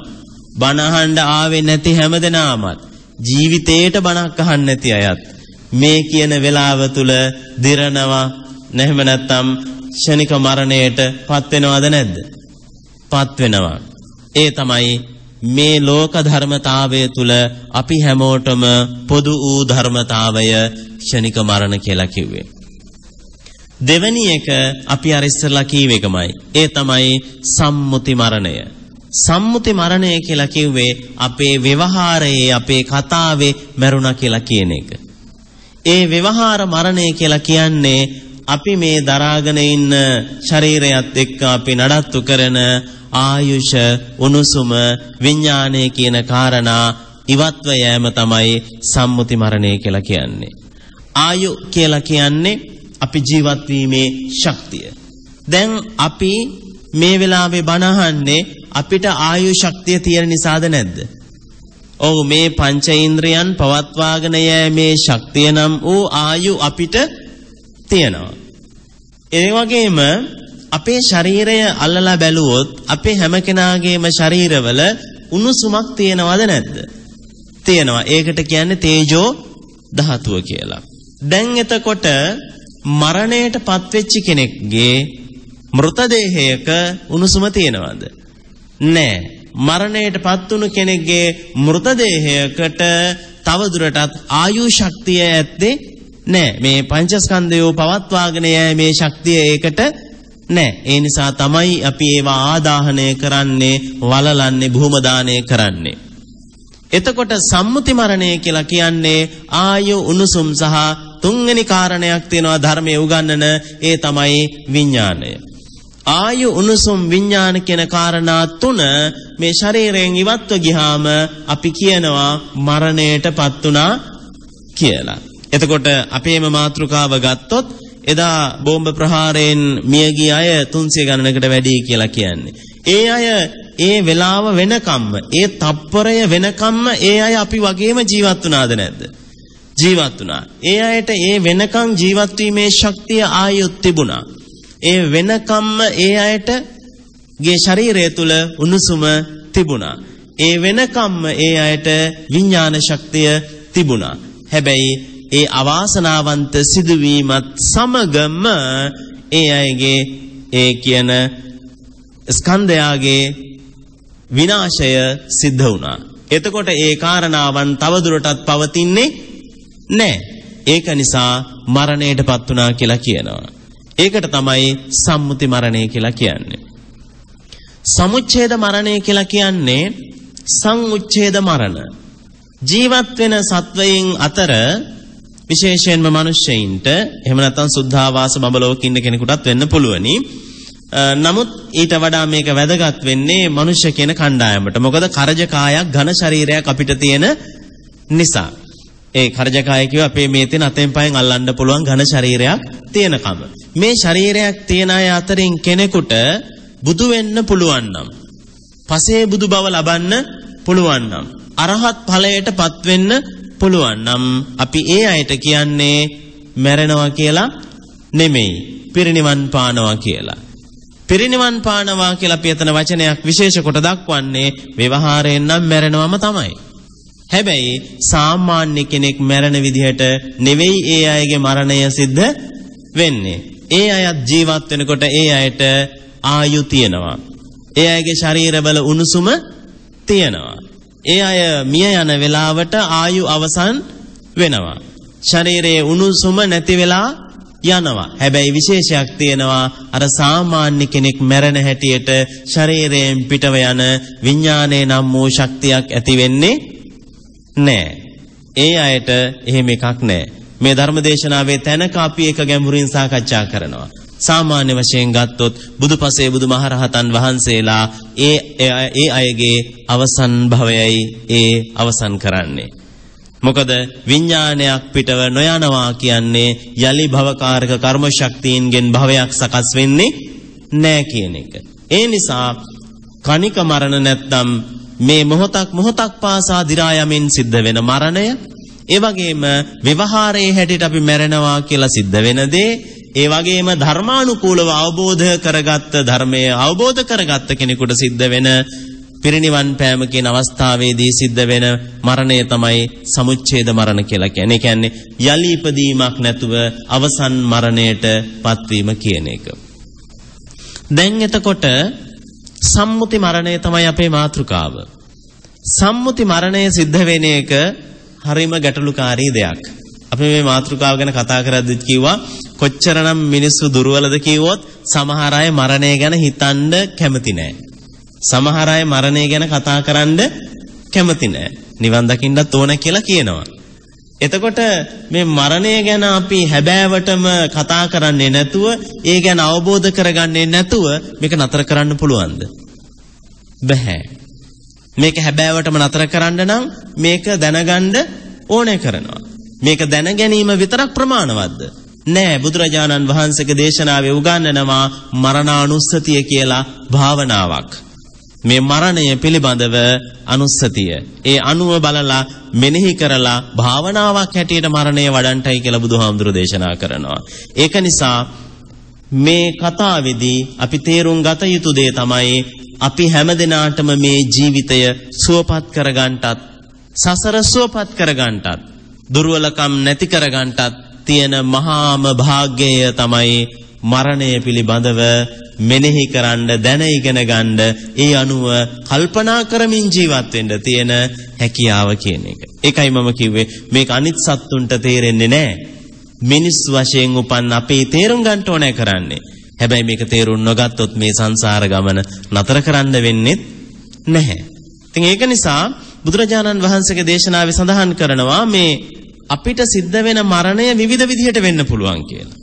බණහඬ ආවේ නැති හැමදෙනාමත් ජීවිතේට බණක් අහන්න නැති අයත් මේ කියන වෙලාව තුල දිරනවා නැහෙම නැත්තම් ක්ෂණික මරණයට පත් වෙනවද නැද්ද? පත් වෙනවා. ඒ තමයි මේ ලෝක ධර්මතාවය තුල අපි හැමෝටම පොදු වූ ධර්මතාවය ක්ෂණික මරණ කියලා කිව්වේ. දෙවැනි එක අපි අර ඉස්සරලා කීව එකමයි. ඒ තමයි සම්මුති මරණය. සම්මුති මරණය කියලා කිව්වේ අපේ ව්‍යවහාරයේ අපේ කතාවේ මරුණා කියලා කියන එක. ඒ ව්‍යවහාර මරණය කියලා කියන්නේ අපි මේ දරාගෙන ඉන්න ශරීරයත් එක්ක අපි නඩත්තු කරන ආයුෂ උණුසුම විඥානය කියන කාරණා ඉවත්ව යෑම තමයි සම්මුති මරණය කියලා කියන්නේ. ආයු කියලා කියන්නේ අපි ජීවත් වීමේ ශක්තිය. දැන් අපි මේ වෙලාවේ බණ අහන්නේ අපිට ආයු ශක්තිය තියෙන නිසාද නැද්ද? ඔව් මේ පංචේන්ද්‍රයන් පවත්වාගෙන යෑමේ ශක්තිය නම් වූ ආයු අපිට තියෙනවා. ඒ වගේම අපේ ශරීරය අල්ලලා බැලුවොත් අපේ හැම කෙනාගේම ශරීරවල උණුසුමක් තියෙනවද නැද්ද? තියෙනවා. ඒකට කියන්නේ තේජෝ ධාතුව කියලා. දැන් එතකොට මරණයට පත්වෙච්ච කෙනෙක්ගේ මෘතදේහයක උණුසුම තියෙනවද? නෑ. මරණයට පත්වුණු කෙනෙක්ගේ මෘතදේහයකට තවදුරටත් ආයු ශක්තිය ඇත්තේ නෑ. මේ පංචස්කන්ධයෝ පවත්වාගෙන යෑමේ ශක්තිය ඒකට නෑ. ඒ නිසා තමයි අපි ඒවා ආදාහනය කරන්නේ, වලලන්නේ, භූම කරන්නේ. එතකොට සම්මුති මරණය කියලා කියන්නේ ආයු උණුසුම් සහ තුන්වෙනි කාරණයක් තියෙනවා ධර්මයේ උගන්වන ඒ තමයි විඥාණය. ආයු උණුසුම් විඥාන කියන කාරණා තුන මේ ශරීරයෙන් ඉවත්ව ගියාම අපි කියනවා මරණයටපත් උනා කියලා. එතකොට අපේම මාතෘකාව ගත්තොත් එදා බෝම්බ ප්‍රහාරයෙන් මිය ගිය අය 300 ගණනකට වැඩි කියලා කියන්නේ. ඒ අය ඒ වෙලාව වෙනකම්ම ඒ තප්පරය වෙනකම්ම ඒ අය අපි වගේම ජීවත් වුණාද නැද්ද? ජීවත් වුණා. ඒ අයට ඒ වෙනකම් ජීවත් වීමේ ශක්තිය ආයුත් තිබුණා. ඒ වෙනකම්ම ඒ අයට ගේ ශරීරය තුල උණුසුම තිබුණා. ඒ වෙනකම්ම ඒ අයට විඥාන ශක්තිය තිබුණා. හැබැයි ඒ අවාසනාවන්ත සිදුවීමත් සමගම ඒ අයගේ ඒ කියන ස්කන්ධයාගේ විනාශය සිද්ධ වුණා. එතකොට ඒ කාරණාවන් තවදුරටත් පවතින්නේ නැහැ. ඒක නිසා මරණයටපත් වුණා කියලා කියනවා. ඒකට තමයි සම්මුති මරණය කියලා කියන්නේ. සමුච්ඡේද මරණය කියලා කියන්නේ සංඋච්ඡේද මරණ. ජීවත් වෙන සත්වයින් අතර විශේෂයෙන්ම මිනිස්සෙයින්ට එහෙම නැත්නම් සුද්ධාවාස බඹලෝක ඉන්න කෙනෙකුටත් වෙන්න පුළුවනි. නමුත් ඊට වඩා මේක වැදගත් වෙන්නේ මනුෂ්‍ය කියන කණ්ඩායමට. මොකද කරජකායක් ඝන ශරීරයක් අපිට තියෙන නිසා. ඒ කරජකාය කියව අපේ මේ තියෙන අතෙන් පයෙන් අල්ලන්න පුළුවන් ඝන ශරීරයක් තියෙනකම. මේ ශරීරයක් තියෙන අය අතරින් කෙනෙකුට බුදු වෙන්න පුළුවන් නම් පසේ බුදු බව ලබන්න පුළුවන් නම් අරහත් ඵලයටපත් වෙන්න පුළුවන් නම් අපි ඒ අයට කියන්නේ මැරෙනවා කියලා නෙමෙයි පිරිනිවන් පානවා කියලා. පිරිනිවන් පානවා කියලා අපි එතන වචනයක් විශේෂ කොට දක්වන්නේ ව්‍යවහාරයෙන් නම් මැරෙනවම තමයි. හැබැයි සාමාන්‍ය කෙනෙක් මැරෙන විදිහට නෙවෙයි ඒ අයගේ මරණය සිද්ධ වෙන්නේ. ඒ අයත් ජීවත් වෙනකොට ඒ අයට ආයු තියෙනවා. ඒ අයගේ ශරීරවල උණුසුම තියෙනවා. ඒ අය මිය යන වෙලාවට ආයු අවසන් වෙනවා. ශරීරයේ උණුසුම නැති වෙලා යනවා. හැබැයි විශේෂයක් තියෙනවා අර සාමාන්‍ය කෙනෙක් මැරෙන හැටියට ශරීරයෙන් පිටව යන විඥානයේ නම් වූ ශක්තියක් ඇති වෙන්නේ නැහැ. ඒ අයට එහෙම එකක් නැහැ. මේ ධර්මදේශනාවේ තැනක අපි එක ගැඹුරින් සාකච්ඡා කරනවා. සාමාන්‍ය වශයෙන් ගත්තොත් බුදුපසේ බුදුමහරහතන් වහන්සේලා ඒ ඒ අයගේ අවසන් භවයයි ඒ අවසන් කරන්නේ. මොකද විඥානයක් පිටව නොයනවා කියන්නේ යලි භවකාරක කර්ම ශක්තියින්ගෙන් භවයක් සකස් වෙන්නේ නැහැ කියන එක. ඒ නිසා කණික මරණ නැත්නම් මේ මොහොතක් මොහොතක් පාසා දි รา යමින් සිද්ධ වෙන මරණය ඒ වගේම විවහාරයේ හැටියට අපි මැරෙනවා කියලා සිද්ධ වෙන දේ ඒ වගේම ධර්මානුකූලව අවබෝධ කරගත්ත ධර්මය අවබෝධ කරගත්ත කෙනෙකුට සිද්ධ වෙන පිරිනිවන් පෑම කියන අවස්ථාවේදී සිද්ධ වෙන මරණය තමයි සමුච්ඡේද මරණ කියලා කියන්නේ. ඒ කියන්නේ යලි ඉපදීමක් නැතුව අවසන් මරණයට පත්වීම කියන එක. දැන් එතකොට සම්මුති මරණය තමයි අපේ මාතෘකාව. සම්මුති මරණය සිද්ධ වෙන එක හරිම ගැටලුකාරී දෙයක්. අපි මේ මාතෘකාව ගැන කතා කරද්දිත් කිව්වා කොච්චරනම් මිනිස්සු දුර්වලද කිව්වොත් සමහර අය මරණය ගැන හිතන්න කැමති නෑ. සමහර අය මරණය ගැන කතා කරන්න කැමති නෑ. නිවන් දකින්නත් ඕන කියලා කියනවා. එතකොට මේ මරණය ගැන අපි හැබෑවටම කතා කරන්නේ නැතුව ඒ ගැන අවබෝධ කරගන්නේ නැතුව මේක නතර කරන්න පුළුවන්ද? බෑ. මේක හැබෑවටම නතර කරන්න නම් මේක දැනගන්න ඕනේ කරනවා. මේක දැන ගැනීම විතරක් ප්‍රමාණවත්ද? නෑ බුදුරජාණන් වහන්සේගේ දේශනාවේ උගන්වනවා මරණානුස්සතිය කියලා භාවනාවක්. මේ මරණය පිළිබඳව අනුස්සතිය. ඒ අනුව බලලා මෙනෙහි කරලා භාවනාවක් හැටියට මරණය වඩන්ටයි කියලා බුදුහාමුදුරු දේශනා කරනවා. ඒක නිසා මේ කතාවේදී අපි තේරුම් ගත යුතු දේ තමයි අපි හැමදෙනාටම මේ ජීවිතය සුවපත් කරගන්නටත් සසර සුවපත් කරගන්නටත් දුර්වලකම් නැති කරගන්නටත් තියෙන මහාම භාග්‍යය තමයි මරණය පිළිබඳව මෙනෙහි කරන්න දැන ඉගෙන ගන්න ඒ අනුව කල්පනා කරමින් ජීවත් වෙන්න තියෙන හැකියාව කියන එක. ඒකයි මම කිව්වේ මේක අනිත් සත්තුන්ට තේරෙන්නේ නැහැ. මිනිස් වශයෙන් උපන් අපේ තේරුම් ගන්න ඕනේ කරන්නේ. හැබැයි මේක තේරුම් නොගත්තොත් මේ සංසාර ගමන නතර කරන්න වෙන්නේ නැහැ. ඉතින් ඒක නිසා බුදුරජාණන් වහන්සේගේ දේශනාවේ සඳහන් කරනවා මේ අපිට සිද්ධ වෙන මරණය විවිධ විදිහට වෙන්න පුළුවන් කියලා.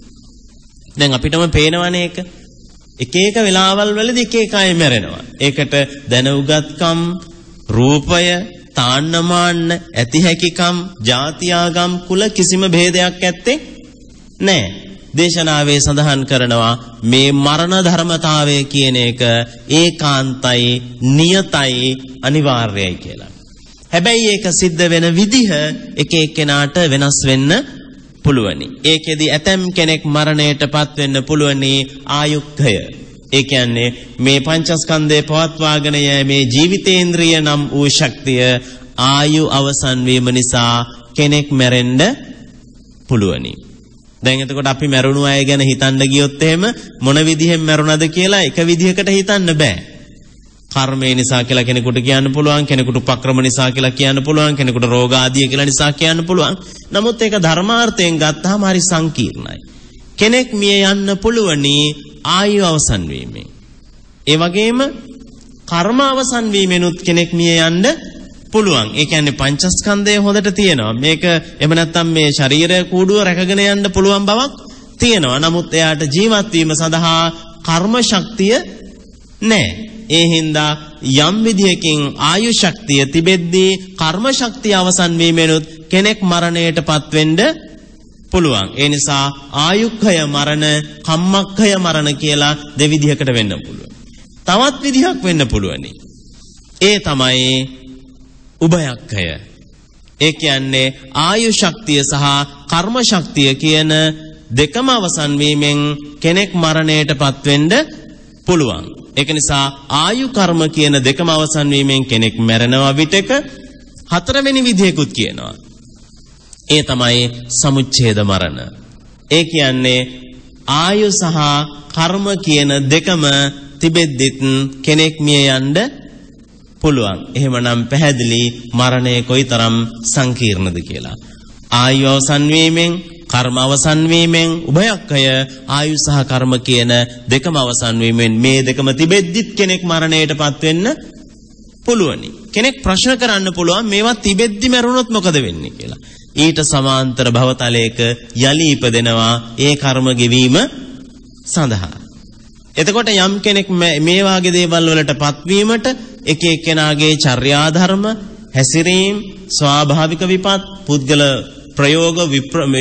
දැන් අපිටම පේනවනේ ඒක. එක එක වෙලාවල් වලදී එක එක අය මැරෙනවා. ඒකට දැනුගත්කම්, රූපය, තාන්නමාන්න, ඇති හැකිකම්, ಜಾතියාගම්, කුල කිසිම ભેදයක් ඇත්තේ නැහැ. දේශනාවේ සඳහන් කරනවා මේ මරණ ධර්මතාවය කියන එක ඒකාන්තයි, නියතයි, අනිවාර්යයි කියලා. හැබැයි ඒක සිද්ධ වෙන විදිහ එක එක්කෙනාට වෙනස් වෙන්න පුළුවනි. ඒකෙදි ඇතම් කෙනෙක් මරණයටපත් වෙන්න පුළුවනි ආයුක්කය. ඒ කියන්නේ මේ පංචස්කන්ධය පවත්වාගෙන යෑමේ ජීවිතේන්ද්‍රිය නම් වූ ශක්තිය ආයු අවසන් වීම නිසා කෙනෙක් මැරෙන්න පුළුවනි. දැන් එතකොට අපි මැරුණු අය ගැන හිතන්න ගියොත් එහෙම මොන විදිහෙන් මැරුණද කියලා එක විදිහකට හිතන්න බෑ. කර්මය නිසා කියලා කෙනෙකුට කියන්න පුළුවන් කෙනෙකුට උපක්‍රම නිසා කියලා කියන්න පුළුවන් කෙනෙකුට රෝග ආදිය කියලා නිසා කියන්න පුළුවන්. නමුත් ඒක ධර්මාර්ථයෙන් ගත්තාම හරි සංකීර්ණයි. කෙනෙක් මිය යන්න පුළුවනි ආයු අවසන් වීමෙන්. ඒ වගේම කර්ම අවසන් වීමෙනුත් කෙනෙක් මිය යන්න පුළුවන්. ඒ කියන්නේ පංචස්කන්ධය හොඳට තියෙනවා. මේක එහෙම නැත්නම් මේ ශරීරය කූඩුව රැකගෙන යන්න පුළුවන් බවක් තියෙනවා. නමුත් එයාට ජීවත් වීම සඳහා කර්ම ශක්තිය නැහැ ඒ හින්දා යම් විදියකින් ආයු ශක්තිය තිබෙද්දී කර්ම ශක්තිය අවසන් වීමෙනුත් කෙනෙක් මරණයටපත් වෙන්න පුළුවන්. ඒ නිසා ආයුක්ඛය මරණ, කම්මක්ඛය මරණ කියලා දෙවිධයකට වෙන්න පුළුවන්. තවත් විදිහක් වෙන්න පුළුවනි. ඒ තමයි උභයක්ඛය. ඒ කියන්නේ ආයු ශක්තිය සහ කර්ම ශක්තිය කියන දෙකම අවසන් වීමෙන් කෙනෙක් මරණයටපත් වෙන්න පුළුවන්. ඒක නිසා ආයු කර්ම කියන දෙකම අවසන් වීමෙන් කෙනෙක් මැරෙනවා විටක හතරවෙනි විදියකුත් කියනවා. ඒ තමයි සමුච්ඡේද මරණ. ඒ කියන්නේ ආයු සහ කර්ම කියන දෙකම තිබෙද්දිත් කෙනෙක් මිය යන්න පුළුවන්. එහෙමනම් පැහැදිලි මරණය කොයිතරම් සංකීර්ණද කියලා. ආයු අවසන් වීමෙන් කර්ම අවසන් වීමෙන් උභයක්කය ආයු සහ කර්ම කියන දෙකම අවසන් වීමෙන් මේ දෙකම තිබෙද්දිත් කෙනෙක් මරණයටපත් වෙන්න පුළුවනි. කෙනෙක් ප්‍රශ්න කරන්න පුළුවන් මේවා තිබෙද්දි මැරුණොත් මොකද වෙන්නේ කියලා. ඊට සමාන්තර භවතලයක යලි ඉපදෙනවා ඒ කර්ම ගෙවීම සඳහා. එතකොට යම් කෙනෙක් මේ වාගේ දේවල් වලටපත් වීමට එක එක්කෙනාගේ චර්යා ධර්ම හැසිරීම ස්වාභාවික විපත් පුද්ගල ප්‍රයෝග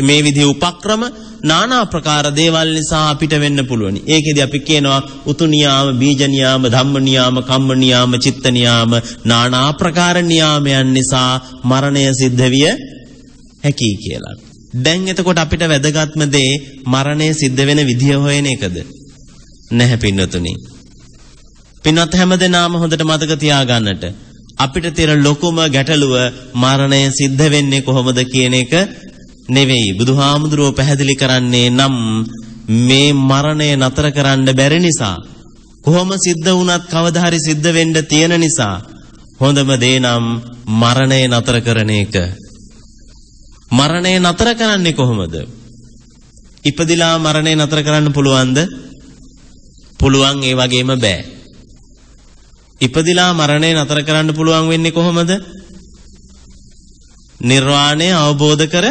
මේ විදිහේ උපක්‍රම নানা ප්‍රකාර දේවල් නිසා අපිට වෙන්න පුළුවනි. ඒකෙදි අපි කියනවා උතු නියාම, බීජ නියාම, ධම්ම නියාම, කම්ම නියාම, චිත්ත නියාම নানা ප්‍රකාර නියාමයන් නිසා මරණය සිද්ධ විය හැකියි කියලා. දැන් එතකොට අපිට වැදගත්ම දේ මරණය සිද්ධ වෙන විදිය හොයන එකද? නැහැ පින්නතුනි. පින්වත් හැමදෙනාම හොඳට මතක තියාගන්නට අපිට තියෙන ලොකුම ගැටලුව මරණය සිද්ධ වෙන්නේ කොහොමද කියන එක නෙවෙයි. බුදුහාමුදුරුවෝ පැහැදිලි කරන්නේ නම් මේ මරණය නතර කරන්න බැරි නිසා කොහොම සිද්ධ වුණත් කවදා හරි සිද්ධ වෙන්න තියෙන නිසා හොඳම දේ නම් මරණය නතර කරන එක. මරණය නතර කරන්නේ කොහොමද? ඉපදිලා මරණය නතර කරන්න පුළුවන්ද? පුළුවන් ඒ වගේම බෑ. ඉපදිලා මරණය නතර කරන්න පුළුවන් වෙන්නේ කොහොමද? නිර්වාණය අවබෝධ කර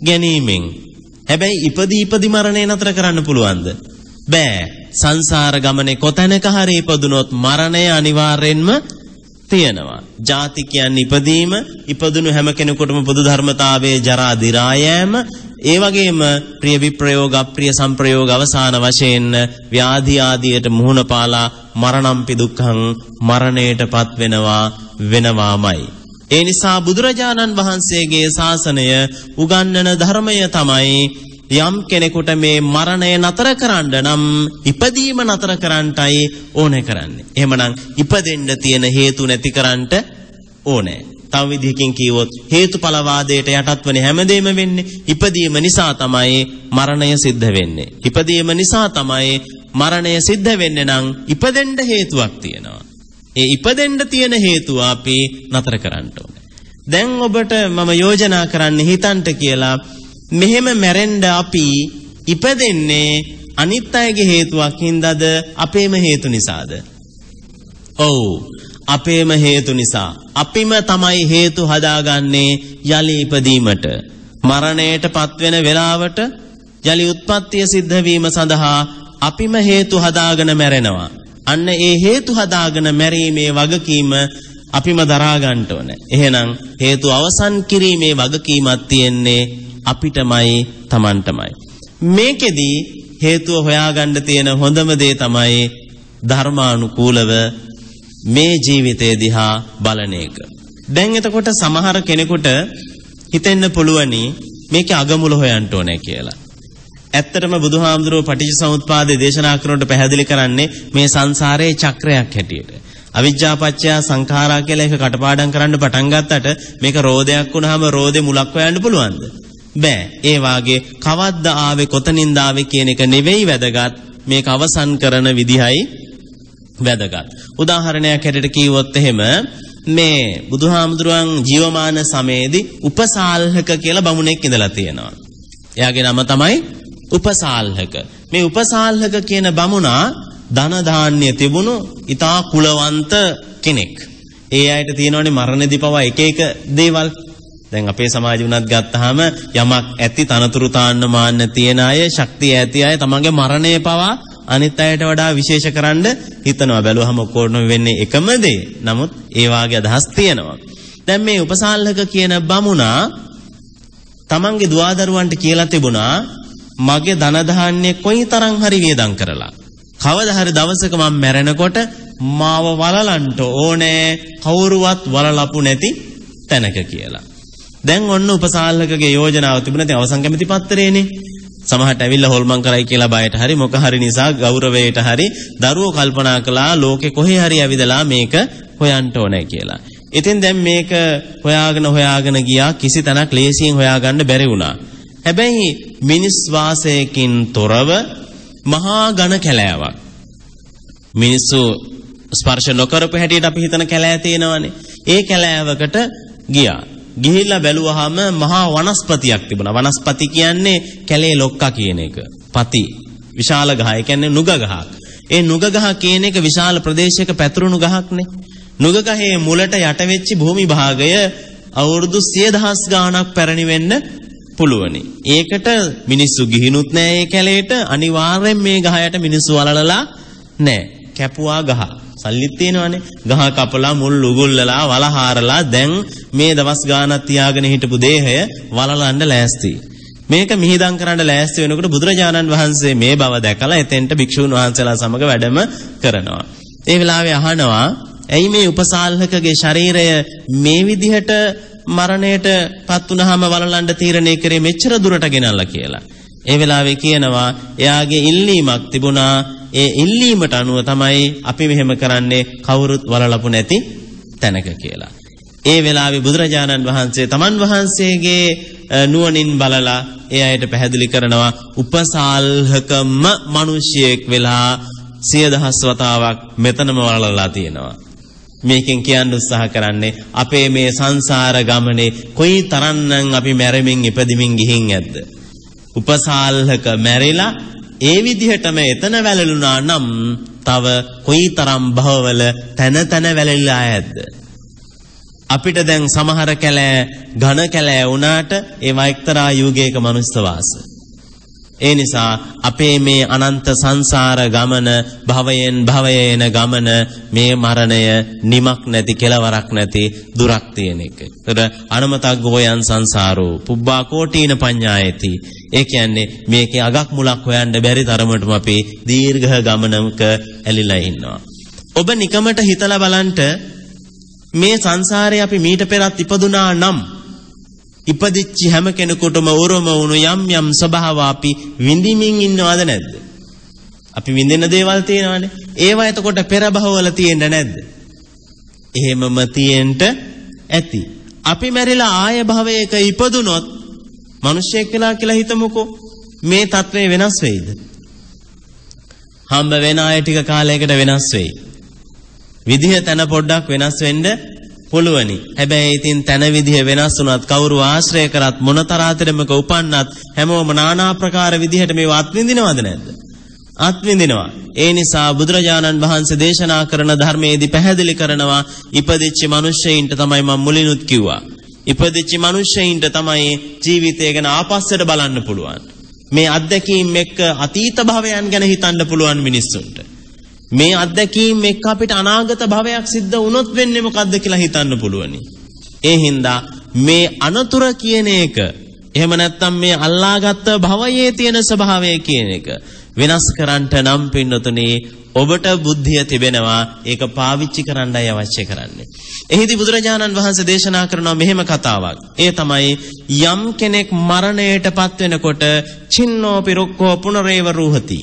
ගැනීමෙන්. හැබැයි ඉපදි ඉපදි මරණය නතර කරන්න පුළුවන්ද? බෑ. සංසාර ගමනේ කොතැනක හරි ඉපදුනොත් මරණය අනිවාර්යෙන්ම තියෙනවා. ಜಾති කියන්නේ ඉපදීම, ඉපදුණු හැම කෙනෙකුටම පොදු ධර්මතාවයේ ජරා දිරා යෑම, ඒ වගේම ප්‍රිය විප්‍රයෝග, අප්‍රිය සංප්‍රයෝග අවසාන වශයෙන් ව්‍යාධි ආදියට මුහුණ පාලා මරණම්පි දුක්ඛං මරණයටපත් වෙනවා වෙනවාමයි. ඒ නිසා බුදුරජාණන් වහන්සේගේ ශාසනය උගන්වන ධර්මය තමයි යම් කෙනෙකුට මේ මරණය නතර කරන්න නම් ඉපදීම නතර කරන්නටයි ඕනේ කරන්නේ. එහෙමනම් ඉපදෙන්න තියෙන හේතු නැති කරන්නට ඕනේ. තව විදිහකින් කිව්වොත් හේතුඵල වාදයට යටත් වෙන හැමදේම වෙන්නේ ඉපදීම නිසා තමයි මරණය සිද්ධ වෙන්නේ. ඉපදීම නිසා තමයි මරණය සිද්ධ වෙන්නේ නම් ඉපදෙන්න හේතුවක් තියෙනවා. ඒ ඉපදෙන්න තියෙන හේතුව අපි නතර කරන්න ඕනේ. දැන් ඔබට මම යෝජනා කරන්න හිතන්ට කියලා මෙහෙම මැරෙන්න අපි ඉපදෙන්නේ අනිත් අයගේ හේතුවක් හින්දාද අපේම හේතු නිසාද? ඔව් අපේම හේතු නිසා. අපිම තමයි හේතු හදාගන්නේ යලි ඉපදීමට. මරණයට පත්වෙන වෙලාවට යලි උත්පත්තිය සිද්ධ වීම සඳහා අපිම හේතු හදාගෙන මැරෙනවා. අන්න ඒ හේතු හදාගෙන මැරීමේ වගකීම අපිම දරා ගන්න ඕනේ. එහෙනම් හේතු අවසන් කිරීමේ වගකීමක් තියෙන්නේ අපිටමයි Tamanටමයි. මේකෙදි හේතුව හොයාගන්න තියෙන හොඳම දේ තමයි ධර්මානුකූලව මේ ජීවිතය දිහා බලන එක. දැන් එතකොට සමහර කෙනෙකුට හිතෙන්න පුළුවනි මේකේ අගමුල හොයන්න ඕනේ කියලා. ඇත්තටම බුදුහාමුදුරුව පටිච්චසමුප්පාදේ දේශනා කරනකොට පැහැදිලි කරන්නේ මේ සංසාරයේ චක්‍රයක් හැටියට. අවිජ්ජාපච්චය සංඛාරා කියලා එක කටපාඩම් කරන්න පටන් ගත්තට මේක රෝදයක් වුණාම රෝදේ මුලක් හොයන්න පුළුවන්ද? බෑ. ඒ වාගේ කවද්ද ආවේ කොතනින්ද ආවේ කියන එක නෙවෙයි වැදගත්. මේක අවසන් කරන විදිහයි වැදගත්. උදාහරණයක් හැටියට කිව්වොත් එහෙම මේ බුදුහාමුදුරුවන් ජීවමාන සමයේදී උපසාල්හක කියලා බමුණෙක් ඉඳලා තියෙනවා. එයාගේ නම තමයි උපසාල්හක. මේ උපසාල්හක කියන බමුණා ධන ධාන්‍ය තිබුණු ඊටා කුලවන්ත කෙනෙක්. ඒ අයට තියෙනවනේ මරණදී පවා එක එක දේවල්. දැන් අපේ සමාජය උනත් ගත්තාම යමක් ඇති තනතුරු තාන්න මාන්න තියෙන අය, ශක්තිය ඇති අය තමන්ගේ මරණය පවා අනිත් අයට වඩා විශේෂ කරන්න හිතනවා. බැලුවහම ඔක්කොම වෙන්නේ එකම දේ. නමුත් ඒ වාගේ අදහස් තියෙනවා. දැන් මේ උපසාල්හක කියන බමුණා තමන්ගේ දුවදරුවන්ට කියලා තිබුණා මගේ ධන ධාන්‍ය කොයිතරම් හරි වියදම් කරලා කවදා හරි දවසක මම මැරෙනකොට මාව වලලන්න ඕනේ කවුරුවත් වලලපු නැති තැනක කියලා. දැන් ඔන්න උපසාල්හකගේ යෝජනාව තිබුණා. ඉතින් අවසන් කැමති පත්‍රයේනේ. සමහරට ඇවිල්ලා හොල්මන් කරයි කියලා බයට හරි මොක හරි නිසා ගෞරවයට හරි දරුවෝ කල්පනා කළා ලෝකේ කොහේ හරි ඇවිදලා මේක හොයන්න ඕනේ කියලා. ඉතින් දැන් මේක හොයාගෙන හොයාගෙන ගියා කිසි තැනක් ලේසියෙන් හොයාගන්න බැරි වුණා. හැබැයි මිනිස් වාසයකින් තොරව මහා ඝන කැලෑවක්. මිනිස්සු ස්පර්ශ නොකරපු හැටියට අපි හිතන කැලෑ තියෙනවනේ. ඒ කැලෑවකට ගියා. ගිහිල්ලා බැලුවාම මහා වනස්පතියක් තිබුණා. වනස්පති කියන්නේ කැලේ ලොක්කා කියන එක. පති. විශාල ගහ. ඒ කියන්නේ නුග ගහක්. ඒ නුග ගහ කියන එක විශාල ප්‍රදේශයක පැතුරුණු ගහක්නේ. නුග ගහේ මුලට යට වෙච්ච භූමි භාගය අවුරුදු 10000 ගාණක් පැරණි වෙන්න පුළුවනි. ඒකට මිනිස්සු ගිහිනුත් නෑ ඒ කැලේට අනිවාර්යෙන් මේ ගහයට මිනිස්සු වලලලා නෑ. කැපුවා ගහ. සල්ලිත් තියෙනවනේ. ගහ කපලා මුල් උගුල්ලලා වලහාරලා දැන් මේ දවස් ගානක් තියාගෙන හිටපු දේහය වලලන්න ලෑස්ති. මේක මිහිදම් කරන්න ලෑස්ති වෙනකොට බුදුරජාණන් වහන්සේ මේ බව දැකලා එතෙන්ට භික්ෂූන් වහන්සේලා සමග වැඩම කරනවා. ඒ වෙලාවේ අහනවා ඇයි මේ උපසාල්හකගේ ශරීරය මේ විදිහට මරණයට පත් වුනහම වලලන්න තීරණය කරේ මෙච්චර දුරට ගෙනල්ලා කියලා. ඒ වෙලාවේ කියනවා එයාගේ ඉල්ලීමක් තිබුණා ඒ ඉල්ලීමට අනුව තමයි අපි මෙහෙම කරන්නේ කවුරුත් වලලපු නැති තැනක කියලා. ඒ වෙලාවේ බුදුරජාණන් වහන්සේ තමන් වහන්සේගේ නුවණින් බලලා ඒ අයට පැහැදිලි කරනවා උපසාල්හකම මිනිසියෙක් වෙලා සිය දහස් වතාවක් මෙතනම වලලලා තියෙනවා. මේකෙන් කියන්න උත්සාහ කරන්නේ අපේ මේ සංසාර ගමනේ කොයි තරම්නම් අපි මැරෙමින් ඉපදිමින් ගිහින් ඇද්ද උපසාල්හක මැරිලා ඒ විදිහටම එතන වැළලුණා නම් තව කොයිතරම් භවවල තන තන වැළලිලා ඇද්ද? අපිට දැන් සමහර කැලෑ ඝන කැලෑ වුණාට ඒවා එක්තරා යුගයක මනුස්ස වාස ඒ නිසා අපේ මේ අනන්ත සංසාර ගමන භවයෙන් භවයේන ගමන මේ මරණය නිමක් නැති කෙලවරක් නැති දුරක් තියෙන එක. ඒතර අනමතග්ගෝයන් සංසාරෝ පුබ්බා කෝටීන පඤ්ඤායති. ඒ කියන්නේ මේකේ අගක් මුලක් හොයන්න බැරි තරමටම අපි දීර්ඝ ගමනක ඇලිලා ඉන්නවා. ඔබ නිකමට හිතලා බලන්න මේ සංසාරේ අපි මීට පෙරත් ඉපදුනා නම් ඉපදිච්ච හැම කෙනෙකුටම උරුම වුණු යම් යම් ස්වභාව අපි විඳිමින් ඉන්නවද නැද්ද? අපි විඳින දේවල් තියෙනවානේ. ඒවා එතකොට පෙර භවවල තියෙන්නේ නැද්ද? එහෙමම තියෙන්න ඇති. අපි මැරිලා ආය භවයක ඉපදුනොත් මිනිස්සෙක් වෙලා කියලා හිතමුකෝ. මේ తත්වය වෙනස් වෙයිද? හම්බ වෙන අය ටික කාලයකට වෙනස් වෙයි. විදිහ තැන පොඩ්ඩක් වෙනස් වෙන්න පුළුවනි. හැබැයි ඉතින් තන විදිහ වෙනස් වුණත් කවුරු ආශ්‍රය කරත් මොන තරාතරමක උපන්නත් හැමෝම নানা ප්‍රකාර විදිහට මේව අත්විඳිනවද නැද්ද? අත්විඳිනවා. ඒ නිසා බුදුරජාණන් වහන්සේ දේශනා කරන ධර්මයේදී පැහැදිලි කරනවා ඉපදිච්ච මිනිස්සෙයින්ට තමයි මම මුලිනුත් කිව්වා. ඉපදිච්ච මිනිස්සෙයින්ට තමයි ජීවිතය ගැන ආපස්සට බලන්න පුළුවන්. මේ අත්දැකීම් එක්ක අතීත භවයන් ගැන හිතන්න පුළුවන් මිනිස්සුන්ට. මේ අත්දැකීම් එක්ක අපිට අනාගත භවයක් සිද්ධ වුණොත් වෙන්නේ මොකද්ද කියලා හිතන්න පුළුවනි. ඒ හින්දා මේ අනතුර කියන එක එහෙම නැත්නම් මේ අල්ලාගත් භවයේ තියෙන ස්වභාවය කියන එක වෙනස් කරන්නට නම් පින්නතුනේ ඔබට බුද්ධිය තිබෙනවා ඒක පාවිච්චි කරන්නයි අවශ්‍ය කරන්නේ. එහිදී බුදුරජාණන් වහන්සේ දේශනා කරනවා මෙහෙම කතාවක්. ඒ තමයි යම් කෙනෙක් මරණයටපත් වෙනකොට චින්නෝ පිරුක්කෝ පුනරේව රූහති.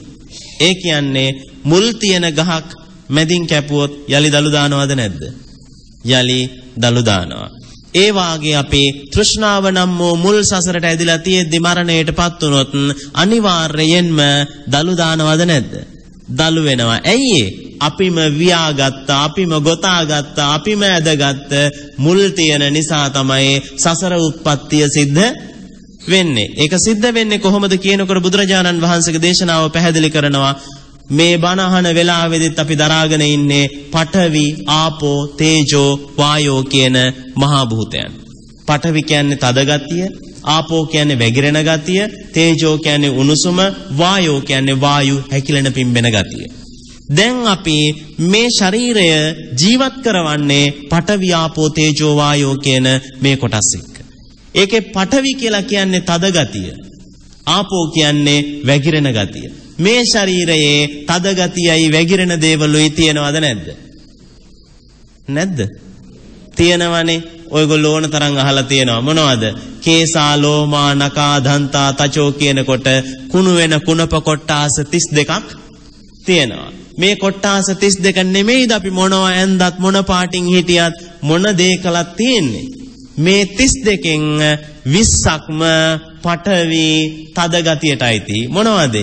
ඒ කියන්නේ මුල් තියෙන ගහක් මැදින් කැපුවොත් යලි දලු දානවද නැද්ද? යලි දලු දානවා. ඒ වාගේ අපේ තෘෂ්ණාව නම් වූ මුල් සසරට ඇදිලා තියෙද්දි මරණයටපත් වුනොත් අනිවාර්යයෙන්ම දලු දානවද නැද්ද? දලු වෙනවා. ඇයි අපිම වියාගත්තා, අපිම ගොතාගත්තා, අපිම ඇදගත්ත මුල් තියෙන නිසා තමයි සසර උත්පත්තිය සිද්ධ වෙන්නේ. ඒක සිද්ධ වෙන්නේ කොහොමද කියනකොට බුදුරජාණන් වහන්සේගේ දේශනාව පැහැදිලි කරනවා මේ බණ අහන වෙලාවෙදිත් අපි දරාගෙන ඉන්නේ පඨවි, ආපෝ, තේජෝ, වායෝ කියන මහා භූතයන්. පඨවි කියන්නේ තද ගතිය, ආපෝ කියන්නේ වැగిරෙන ගතිය, තේජෝ කියන්නේ උණුසුම, වායෝ කියන්නේ වායු හැකිලෙන පිම්බෙන ගතිය. දැන් අපි මේ ශරීරය ජීවත් කරවන්නේ පඨවි, ආපෝ, තේජෝ, වායෝ කියන මේ කොටස් එක්ක. ඒකේ පඨවි කියලා කියන්නේ තද ගතිය. ආපෝ කියන්නේ වැగిරෙන ගතිය. මේ ශරීරයේ තද ගතියයි වැగిරෙන දේවලුයි තියෙනවද නැද්ද? නැද්ද? තියෙනවනේ. ඔයගොල්ලෝ ඕන තරම් අහලා තියෙනවා. මොනවද? කේසා ලෝමා නකා දන්තා තචෝ කියනකොට කුණු වෙන කුණප කොට්ටාස 32ක් තියෙනවා. මේ කොට්ටාස 32 නෙමෙයිද අපි මොනවා ඇන්දත් මොන පාටින් හිටියත් මොන දේ කළත් තියෙන්නේ. මේ 32කින් 20ක්ම පටවි තද ගතියට අයිති මොනවද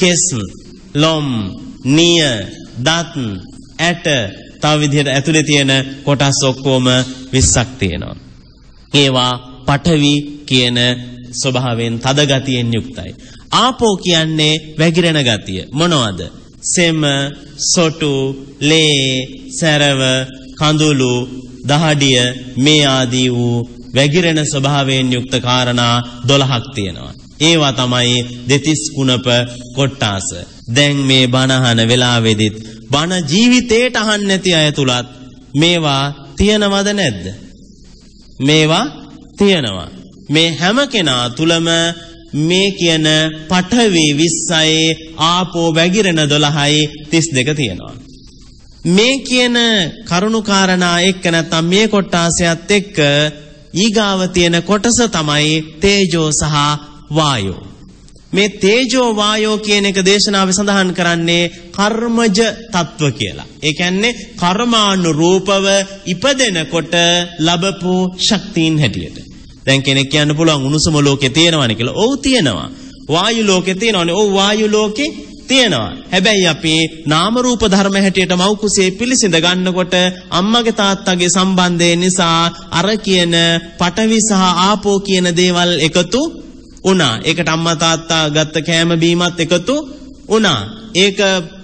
කෙස් ලොම් නිය දත් ඇට තව විදිහට ඇතුලේ තියෙන කොටස් ඔක්කොම 20ක් තියෙනවා. ඒවා පටවි කියන ස්වභාවයෙන් තද ගතියෙන් යුක්තයි. ආපෝ කියන්නේ වැగిරෙන ගතිය. මොනවද? සෙම සොටු ලේ සැරව කඳුළු දහඩිය මේ ආදී වූ වැగిරෙන ස්වභාවයෙන් යුක්ත කාරණා 12ක් තියෙනවා. ඒවා තමයි දෙතිස් කුණප කොට්ටාස. දැන් මේ බණහන වෙලාවෙදිත් බණ ජීවිතේට අහන්න නැති අය තුලත් මේවා තියනවද නැද්ද? මේවා තියනවා. මේ හැම කෙනා තුලම මේ කියන පඨවි 20යි ආපෝ වැగిරෙන 12යි 32 තියෙනවා. මේ කියන කරුණු කාරණා එක්ක නැත්නම් මේ කොටාසයත් එක්ක ඊගාව තියෙන කොටස තමයි තේජෝ සහ වායෝ. මේ තේජෝ වායෝ කියන එක දේශනාවේ සඳහන් කරන්නේ කර්මජ තත්ව කියලා. ඒ කියන්නේ කර්මානුරූපව ඉපදෙනකොට ලැබපු ශක්තියින් හැටියට. දැන් කෙනෙක් කියන්න පුළුවන් උණුසුම ලෝකේ තියෙනවනේ කියලා. ඔව් තියෙනවා. වායු ලෝකේ තියෙනවනේ. ඔව් වායු ලෝකේ තියෙනවා. හැබැයි අපි නාම රූප ධර්ම හැටියට මෞකුසේ පිළිසිඳ ගන්නකොට අම්මගේ තාත්තගේ සම්බන්ධය නිසා අර කියන පඨවි සහ ආපෝ කියන දේවල් එකතු වුණා. ඒකට අම්මා තාත්තා ගත්ත කෑම බීමත් එකතු වුණා. ඒක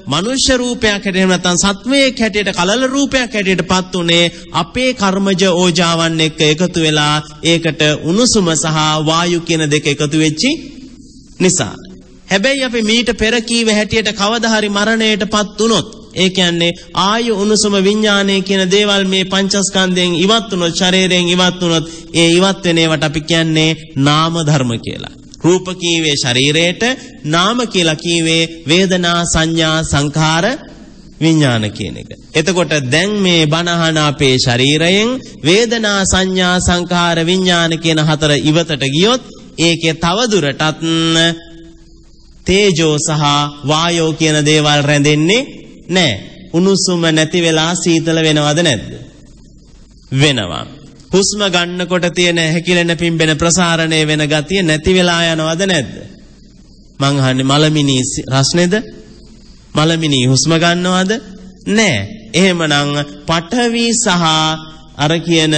මනුෂ්‍ය රූපයක් හැටියට නැත්නම් සත්වයක හැටියට කලල රූපයක් හැටියට පත් උනේ අපේ කර්මජ ඕජාවන් එක්ක එකතු වෙලා ඒකට උණුසුම සහ වායු කියන දෙක එකතු වෙච්චි නිසා හැබැයි අපි මීට පෙර කීව හැටියට කවදා හරි මරණයටපත් වුනොත් ඒ කියන්නේ ආයු උණුසුම විඥානය කියන දේවල් මේ පංචස්කන්ධයෙන් ඉවත් වුනොත් ශරීරයෙන් ඉවත් වුනොත් ඒ ඉවත් වෙන ඒවට අපි කියන්නේ නාම ධර්ම කියලා. රූප කීවේ ශරීරයට නාම කියලා කීවේ වේදනා සංඥා සංඛාර විඥාන කියන එක. එතකොට දැන් මේ බණහන අපේ ශරීරයෙන් වේදනා සංඥා සංඛාර විඥාන කියන හතර ඉවතට ගියොත් ඒකේ තව දුරටත් තේජෝ සහ වායෝ කියන දේවල් රැඳෙන්නේ නැහැ. උණුසුම නැති වෙලා සීතල වෙනවද නැද්ද? වෙනවා. හුස්ම ගන්නකොට තියෙන හැකිලෙන පිම්බෙන ප්‍රසාරණය වෙන ගතිය නැති වෙලා යනවද නැද්ද? මං අහන්නේ මලමිනී රස්නේද? මලමිනී හුස්ම ගන්නවද? නෑ. එහෙමනම් පඨවි සහ අර කියන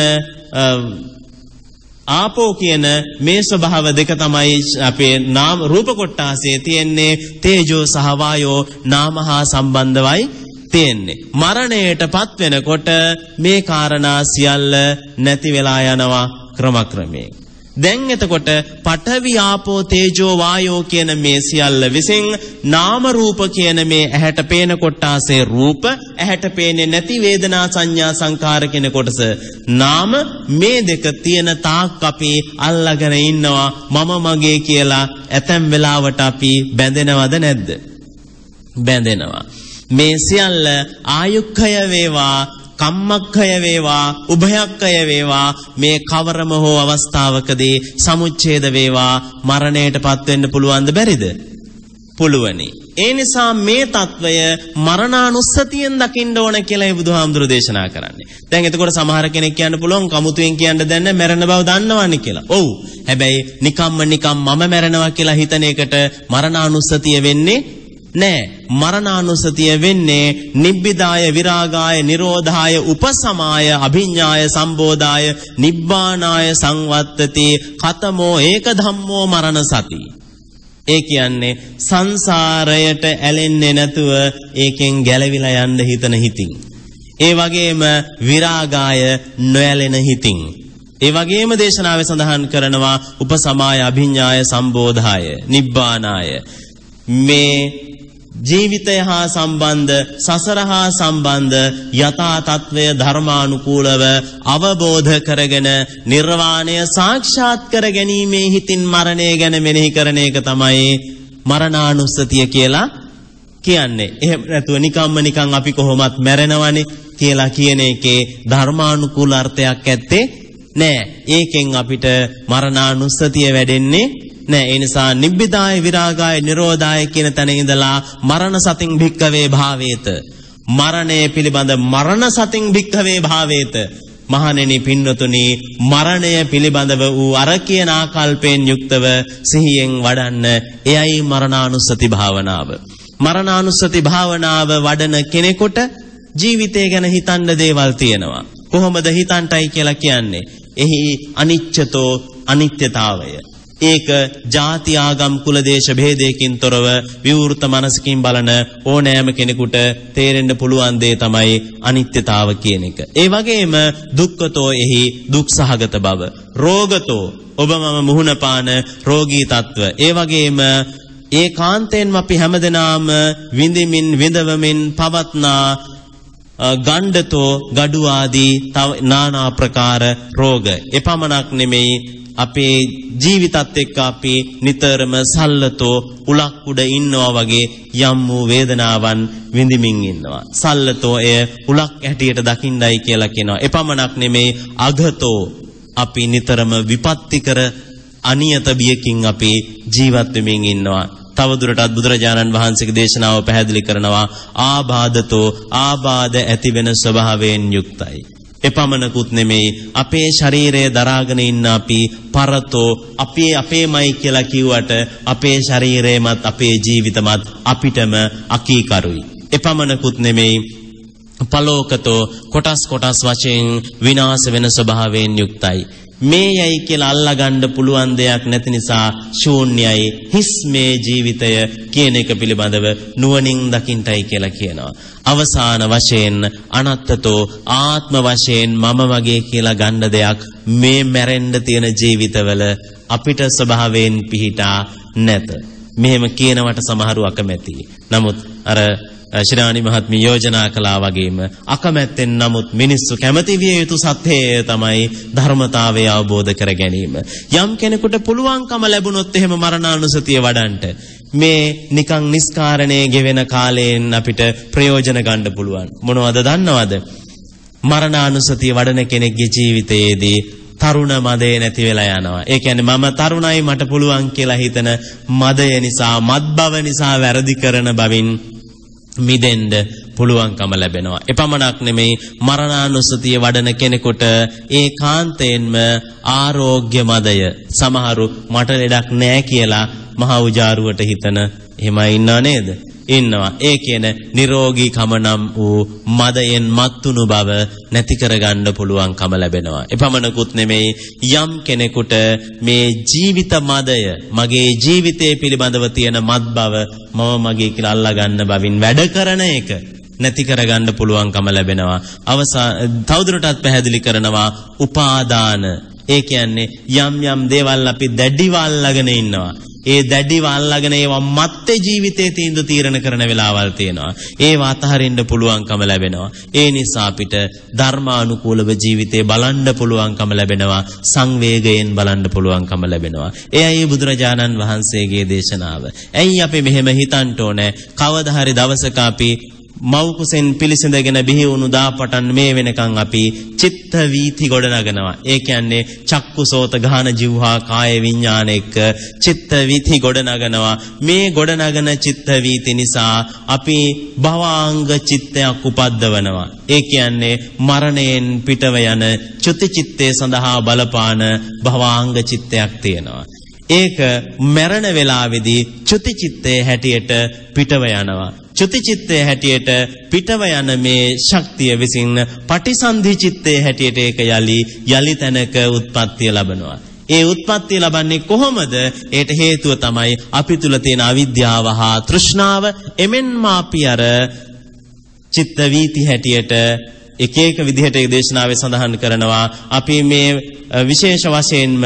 ආපෝ කියන මේ ස්වභාව දෙක තමයි අපේ නාම රූප කොටාසේ තියෙන්නේ. තේජෝ සහ වායෝ නාම හා සම්බන්ධවයි තියෙන්නේ. මරණයටපත් වෙනකොට මේ කාරණා සියල්ල නැති වෙලා යනවා ක්‍රමක්‍රමයෙන්. දැන් එතකොට පඨවි ආපෝ තේජෝ වායෝ කියන මේ සියල්ල විසින් නාම රූප කියන මේ ඇහැට පේන කොටාසේ රූප ඇහැට පේන්නේ නැති වේදනා සංඥා සංකාර කියන කොටස. නාම මේ දෙක තියෙන තාක් අපි අල්ලගෙන ඉන්නවා මම මගේ කියලා ඇතැම් වෙලාවට අපි බැඳෙනවද නැද්ද? බැඳෙනවා. මේ සියල්ල ආයුක්ඛය වේවා කම්මක්ඛය වේවා උභයක්ඛය වේවා මේ කවරම හෝ අවස්ථාවකදී සමුච්ඡේද වේවා මරණයටපත් වෙන්න පුළුවන්ද බැරිද? පුළුවනි. ඒ නිසා මේ తত্ত্বය මරණානුස්සතියෙන් දකින්න ඕන කියලා බුදුහාමුදුරු දේශනා කරන්නේ. දැන් එතකොට සමහර කෙනෙක් කියන්න පුළුවන් කමුතුෙන් කියන්න දැන්න මැරෙන බව දන්නවන්නේ කියලා. ඔව්. හැබැයි නිකම්ම නිකම් මම මැරෙනවා කියලා හිතන එකට මරණානුස්සතිය වෙන්නේ නෑ. මරණානුසතිය වෙන්නේ නිබ්බිදාය විරාගාය නිරෝධාය උපසමාය අභිඤ්ඤාය සම්බෝධාය නිබ්බානාය සංවත්තති කතමෝ ඒක ධම්මෝ මරණ සති ඒ කියන්නේ සංසාරයට ඇලෙන්නේ නැතුව ඒකෙන් ගැලවිලා යන්න හිතන හිතින්. ඒ වගේම විරාගාය නොඇලෙන හිතින්. ඒ වගේම දේශනාවේ සඳහන් කරනවා උපසමාය අභිඤ්ඤාය සම්බෝධාය නිබ්බානාය. මේ ජීවිතය හා සම්බන්ධ සසර හා සම්බන්ධ යථා තත්වය ධර්මානුකූලව අවබෝධ කරගෙන නිර්වාණය සාක්ෂාත් කර ගැනීමේ හිතින් මරණය ගැන මෙනෙහි කරන එක තමයි මරණානුස්සතිය කියලා කියන්නේ. එහෙම නැතුව නිකම්ම නිකන් අපි කොහොමත් මැරෙනවනේ කියලා කියන එකේ ධර්මානුකූල අර්ථයක් ඇත්තේ නෑ. ඒකෙන් අපිට මරණානුස්සතිය වැඩෙන්නේ නෑ ඒ නිසා නිබ්බිදාය විරාගාය නිරෝධාය කියන තැන ඉඳලා මරණ සතින් භික්කවේ භාවේත. මරණය පිළිබඳ මරණ සතින් භික්කවේ භාවේත. මහණෙනි පින්නතුනි මරණය පිළිබඳව වූ අර කියන ආකල්පයෙන් යුක්තව සිහියෙන් වඩන්න එයයි මරණානුස්සති භාවනාව. මරණානුස්සති භාවනාව වඩන කෙනෙකුට ජීවිතය ගැන හිතන්න දේවල් තියෙනවා. කොහොමද හිතන්ටයි කියලා කියන්නේ? එහි අනිච්චතෝ අනිත්‍යතාවය. ඒක ಜಾති ආගම් කුල දේශ භේදයකින් තොරව විවෘත මනසකින් බලන ඕනෑම කෙනෙකුට තේරෙන්න පුළුවන් දේ තමයි අනිත්‍යතාව කියන එක. ඒ වගේම දුක්ඛතෝ එහි දුක් සහගත බව. රෝගතෝ ඔබ මම මුහුණ පාන රෝගී තත්ත්ව. ඒ වගේම ඒකාන්තයෙන්ම අපි හැමදෙනාම විඳිමින් විඳවමින් පවත්නා ගණ්ඩතෝ ගඩු ආදී තව নানা ප්‍රකාර රෝග. එපමණක් නෙමෙයි අපේ ජීවිතත් එක්ක අපි නිතරම සල්ලතෝ උලක් උඩ ඉන්නවා වගේ යම් වූ වේදනාවන් විඳිමින් ඉන්නවා. සල්ලතෝ එය උලක් ඇටියට දකින්නයි කියලා කියනවා. එපමණක් නෙමේ අගතෝ අපි නිතරම විපත්තිකර අනියත බියකින් අපි ජීවත් වෙමින් ඉන්නවා. තවදුරටත් බුදුරජාණන් වහන්සේගේ දේශනාව පැහැදිලි කරනවා ආබාධතෝ ආබාධ ඇති වෙන ස්වභාවයෙන් යුක්තයි. එපමණකුත් නෙමෙයි අපේ ශරීරය දරාගෙන ඉන්න අපි පරතෝ අපේ අපේමයි කියලා කිව්වට අපේ ශරීරයමත් අපේ ජීවිතමත් අපිටම අකීකරුයි. එපමණකුත් නෙමෙයි පලෝකතෝ කොටස් කොටස් වශයෙන් විනාශ වෙන ස්වභාවයෙන් යුක්තයි. මේ යයි කියලා අල්ලගන්න පුළුවන් දෙයක් නැති නිසා ශූන්‍යයි හිස් මේ ජීවිතය කියන එක පිළිබඳව නුවණින් දකින්ටයි කියලා කියනවා. අවසාන වශයෙන් අනත්තතෝ ආත්ම වශයෙන් මම වගේ කියලා ගන්න දෙයක් මේ මැරෙන්න තියෙන ජීවිතවල අපිට ස්වභාවයෙන් පිහිටා නැත. මෙහෙම කියනවට සමහරු අකමැතියි. නමුත් අර ශ්‍රාණි මහත්මිය යෝජනා කළා වගේම අකමැත්තෙන් නමුත් මිනිස්සු කැමති විය යුතු සත්‍යය තමයි ධර්මතාවය අවබෝධ කර ගැනීම. යම් කෙනෙකුට පුළුවන්කම ලැබුණොත් එහෙම මරණානුසතිය වඩන්ට මේ නිකං නිස්කාරණේ ගෙවෙන කාලයෙන් අපිට ප්‍රයෝජන ගන්න පුළුවන්. මොනවද දන්නවද? මරණානුසතිය වඩන කෙනෙක්ගේ ජීවිතයේදී තරුණ මදය නැති වෙලා යනවා. ඒ කියන්නේ මම තරුණයි මට පුළුවන් කියලා හිතන මදය නිසා, මත්බව නිසා වැරදි කරන බවින් මිදෙන්න පුළුවන්කම ලැබෙනවා. එපමණක් නෙමෙයි මරණානුස්සතිය වඩන කෙනෙකුට ඒකාන්තයෙන්ම ආරෝග්‍ය මදය සමහරු මට ලෙඩක් නැහැ කියලා මහ උජාරුවට හිතන එහෙමයි ඉන්නව නේද? ඉන්නවා. ඒ කියන නිරෝගී කම නම් වූ මදයෙන් මත්තුණු බව නැති කරගන්න පුළුවන්කම ලැබෙනවා. එපමණකුත් නෙමෙයි යම් කෙනෙකුට මේ ජීවිත මදය මගේ ජීවිතය පිළිබඳව තියෙන මත් බව මම මගේ කියලා අල්ලා බවින් වැඩ කරන එක නැති කරගන්න පුළුවන්කම ලැබෙනවා. අවසා තවදුරටත් පැහැදිලි කරනවා උපාදාන. ඒ කියන්නේ යම් යම් දේවල් අපි දැඩිව අල්ලාගෙන ඉන්නවා. ඒ දැඩිව අල්ලාගෙන ඒවා මත්තේ ජීවිතේ තීන්දුව තීරණ කරන වෙලාවල් තියෙනවා. ඒවා අතහරින්න පුළුවන්කම ලැබෙනවා. ඒ නිසා අපිට ධර්මානුකූලව ජීවිතේ බලන්න පුළුවන්කම ලැබෙනවා. සංවේගයෙන් බලන්න පුළුවන්කම ලැබෙනවා. එයයි බුදුරජාණන් වහන්සේගේ දේශනාව. ඇයි අපි මෙහෙම හිතන්න ඕනේ? කවදා හරි දවසක අපි මව් කුසෙන් පිළිසඳගෙන බිහි වුණු දාපටන් මේ වෙනකන් අපි චිත්ත වීති ගොඩනගනවා. ඒ කියන්නේ චක්කුසෝත ගාන ජීවහා කාය විඥාන එක්ක චිත්ත වීති ගොඩනගනවා. මේ ගොඩනගන චිත්ත වීති නිසා අපි භවාංග චිත්තයක් උපද්දවනවා. ඒ කියන්නේ මරණයෙන් පිටව යන චුති චිත්තේ සඳහා බලපාන භවාංග චිත්තයක් තියෙනවා. ඒක මරණ වේලාවේදී චුති චිත්තේ හැටියට පිටව යනවා. චුතිචිත්තේ හැටියට පිටව යන මේ ශක්තිය විසින් පටිසන්ධි චිත්තේ හැටියට ඒක යලි යලි තැනක උත්පත්තිය ලබනවා. ඒ උත්පත්තිය ලබන්නේ කොහොමද? ඒට හේතුව තමයි අපි තුල තියෙන අවිද්‍යාව හා තෘෂ්ණාව. එමෙන්ම අපි අර චිත්ත වීති හැටියට එක එක විදිහට ඒ දේශනාවේ සඳහන් කරනවා අපි මේ විශේෂ වශයෙන්ම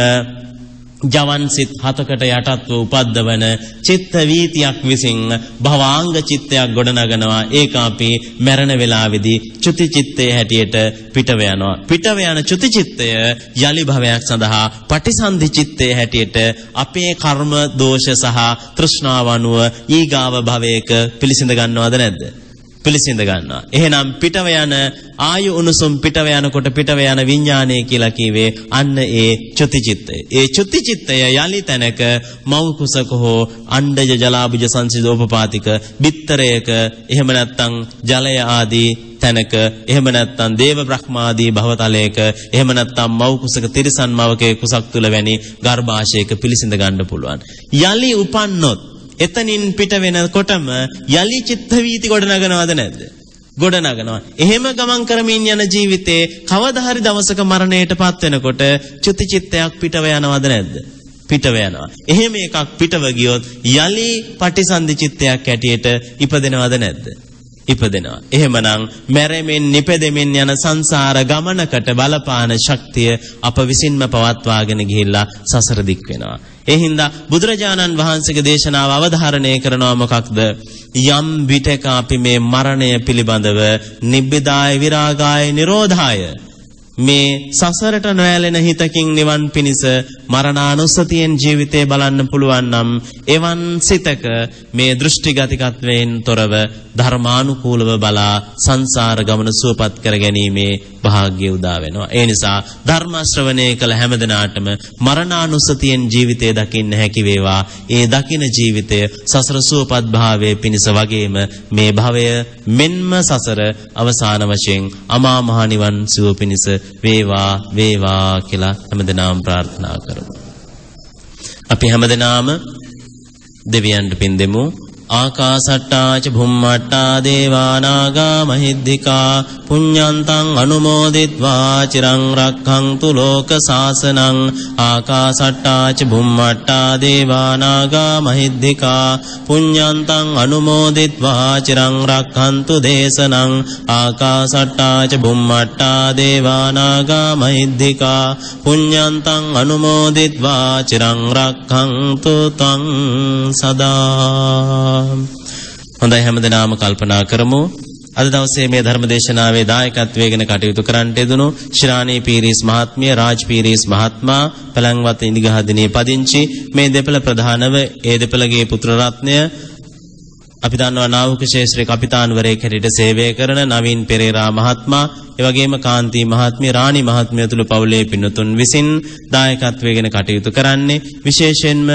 ජවන් සිත් හතකට යටත්ව උපද්දවන චිත්ත වීතියක් විසින් භවාංග චිත්තයක් ගොඩනගනවා. ඒක අපි මරණ වේලාවේදී චුති චිත්තයේ හැටියට පිටව යනවා. පිටව යන චුති චිත්තය යලි භවයක් සඳහා පටිසන්ධි චිත්තයේ හැටියට අපේ කර්ම දෝෂ සහ තෘෂ්ණාව අනුව ඊගාව භවයක පිළිසිඳ ගන්නවද නැද්ද? පිළිසිඳ ගන්නවා. එහෙනම් පිටව යන ආයු උණුසුම් පිටව යනකොට පිටව යන විඥානය කියලා කිව්වේ අන්න ඒ චුතිචිත්තය. ඒ චුතිචිත්තය යලි තැනක මව් කුසක හෝ අණ්ඩජ ජලාබුජ සංසිදෝපපාතික බිත්තරයක එහෙම නැත්නම් ජලය ආදී තැනක එහෙම නැත්නම් දේව බ්‍රහ්මාදී භවතලයක එහෙම නැත්නම් මව් කුසක තිරිසන් මවකේ කුසක් තුල වැනි ගර්භාෂයක පිළිසිඳ ගන්න පුළුවන්. යලි උපන්නොත් එතනින් පිට වෙනකොටම යලි චිත්ත වීති ගොඩනගනවද නැද්ද? ගොඩනගනවා. එහෙම ගමන් කරමින් යන ජීවිතේ කවදා හරි දවසක මරණයටපත් වෙනකොට චුති චිත්තයක් පිටව යනවද නැද්ද? පිටව යනවා. එහෙම එකක් පිටව ගියොත් යලි පටිසන්ධි චිත්තයක් ඇටියට ඉපදෙනවද නැද්ද? ඉපදෙනවා. එහෙමනම් මැරෙමින් නිපෙදෙමින් යන සංසාර ගමනකට බලපාන ශක්තිය අප විසින්ම පවත්වාගෙන ගිහිල්ලා සසර දික් වෙනවා. ඒ හින්දා බුදුරජාණන් වහන්සේගේ දේශනාව අවධාරණය කරනවා මොකක්ද? යම් විටක අපි මේ මරණය පිළිබඳව නිබ්බිදාය විරාගාය නිරෝධාය මේ සසරට නොඇලෙන හිතකින් නිවන් පිණිස මරණානුස්සතියෙන් ජීවිතේ බලන්න පුළුවන් නම් එවන් සිතක මේ දෘෂ්ටිගතිකත්වයෙන් තොරව ධර්මානුකූලව බලා සංසාර ගමන සුවපත් කර ගැනීමේ වාග්ය උදා වෙනවා. ඒ නිසා ධර්ම ශ්‍රවණය කළ හැමදෙනාටම මරණානුස්සතියෙන් ජීවිතය දකින්න හැකි වේවා. ඒ දකින ජීවිතය සසර සුවපත් භාවයේ පිණිස වගේම මේ භවය මෙන්ම සසර අවසාන වශයෙන් අමා මහ නිවන් සුව පිණිස වේවා වේවා කියලා හැමදෙනාම ප්‍රාර්ථනා කරමු. අපි හැමදෙනාම දෙවියන්ට පින් දෙමු. ආකාසට්ටාච භුම්මට්ටා දේවානාගා මහිද්దికා පුඤ්ඤන්තං අනුමෝදිත්වා චිරං රක්ඛන්තු ලෝක සාසනං ආකාසට්ටාච භුම්මට්ටා දේවානාගා මහිද්దికා පුඤ්ඤන්තං අනුමෝදිත්වා චිරං රක්ඛන්තු දේශනං ආකාසට්ටාච භුම්මට්ටා දේවානාගා මහිද්దికා පුඤ්ඤන්තං අනුමෝදිත්වා චිරං රක්ඛන්තු තං සදා හොඳයි හැමදෙනාම කල්පනා කරමු. අද දවසේ මේ ධර්ම දේශනාවේ දායකත්වයේ ගෙන කටයුතු කරන්නට යෙදුණු ශිරාණී පීරිස් මහත්මිය රාජ් පීරිස් මහත්මයා පළංවත ඉදිගහදිනේ පදිංචි මේ දෙපළ ප්‍රධානව ඒ දෙපළගේ පුත්‍ර රත්නය අපි දන්නවා නාවික ශේෂ්ත්‍රයේ කපිතාන්වරයෙක් හැටියට සේවය කරන නවීන් පෙරේරා මහත්මයා ඒ වගේම කාන්ති මහත්මිය රාණි මහත්මිය තුළු පවුලේ පින්නතුන් විසින් දායකත්වයේ ගෙන කටයුතු කරන්නේ විශේෂයෙන්ම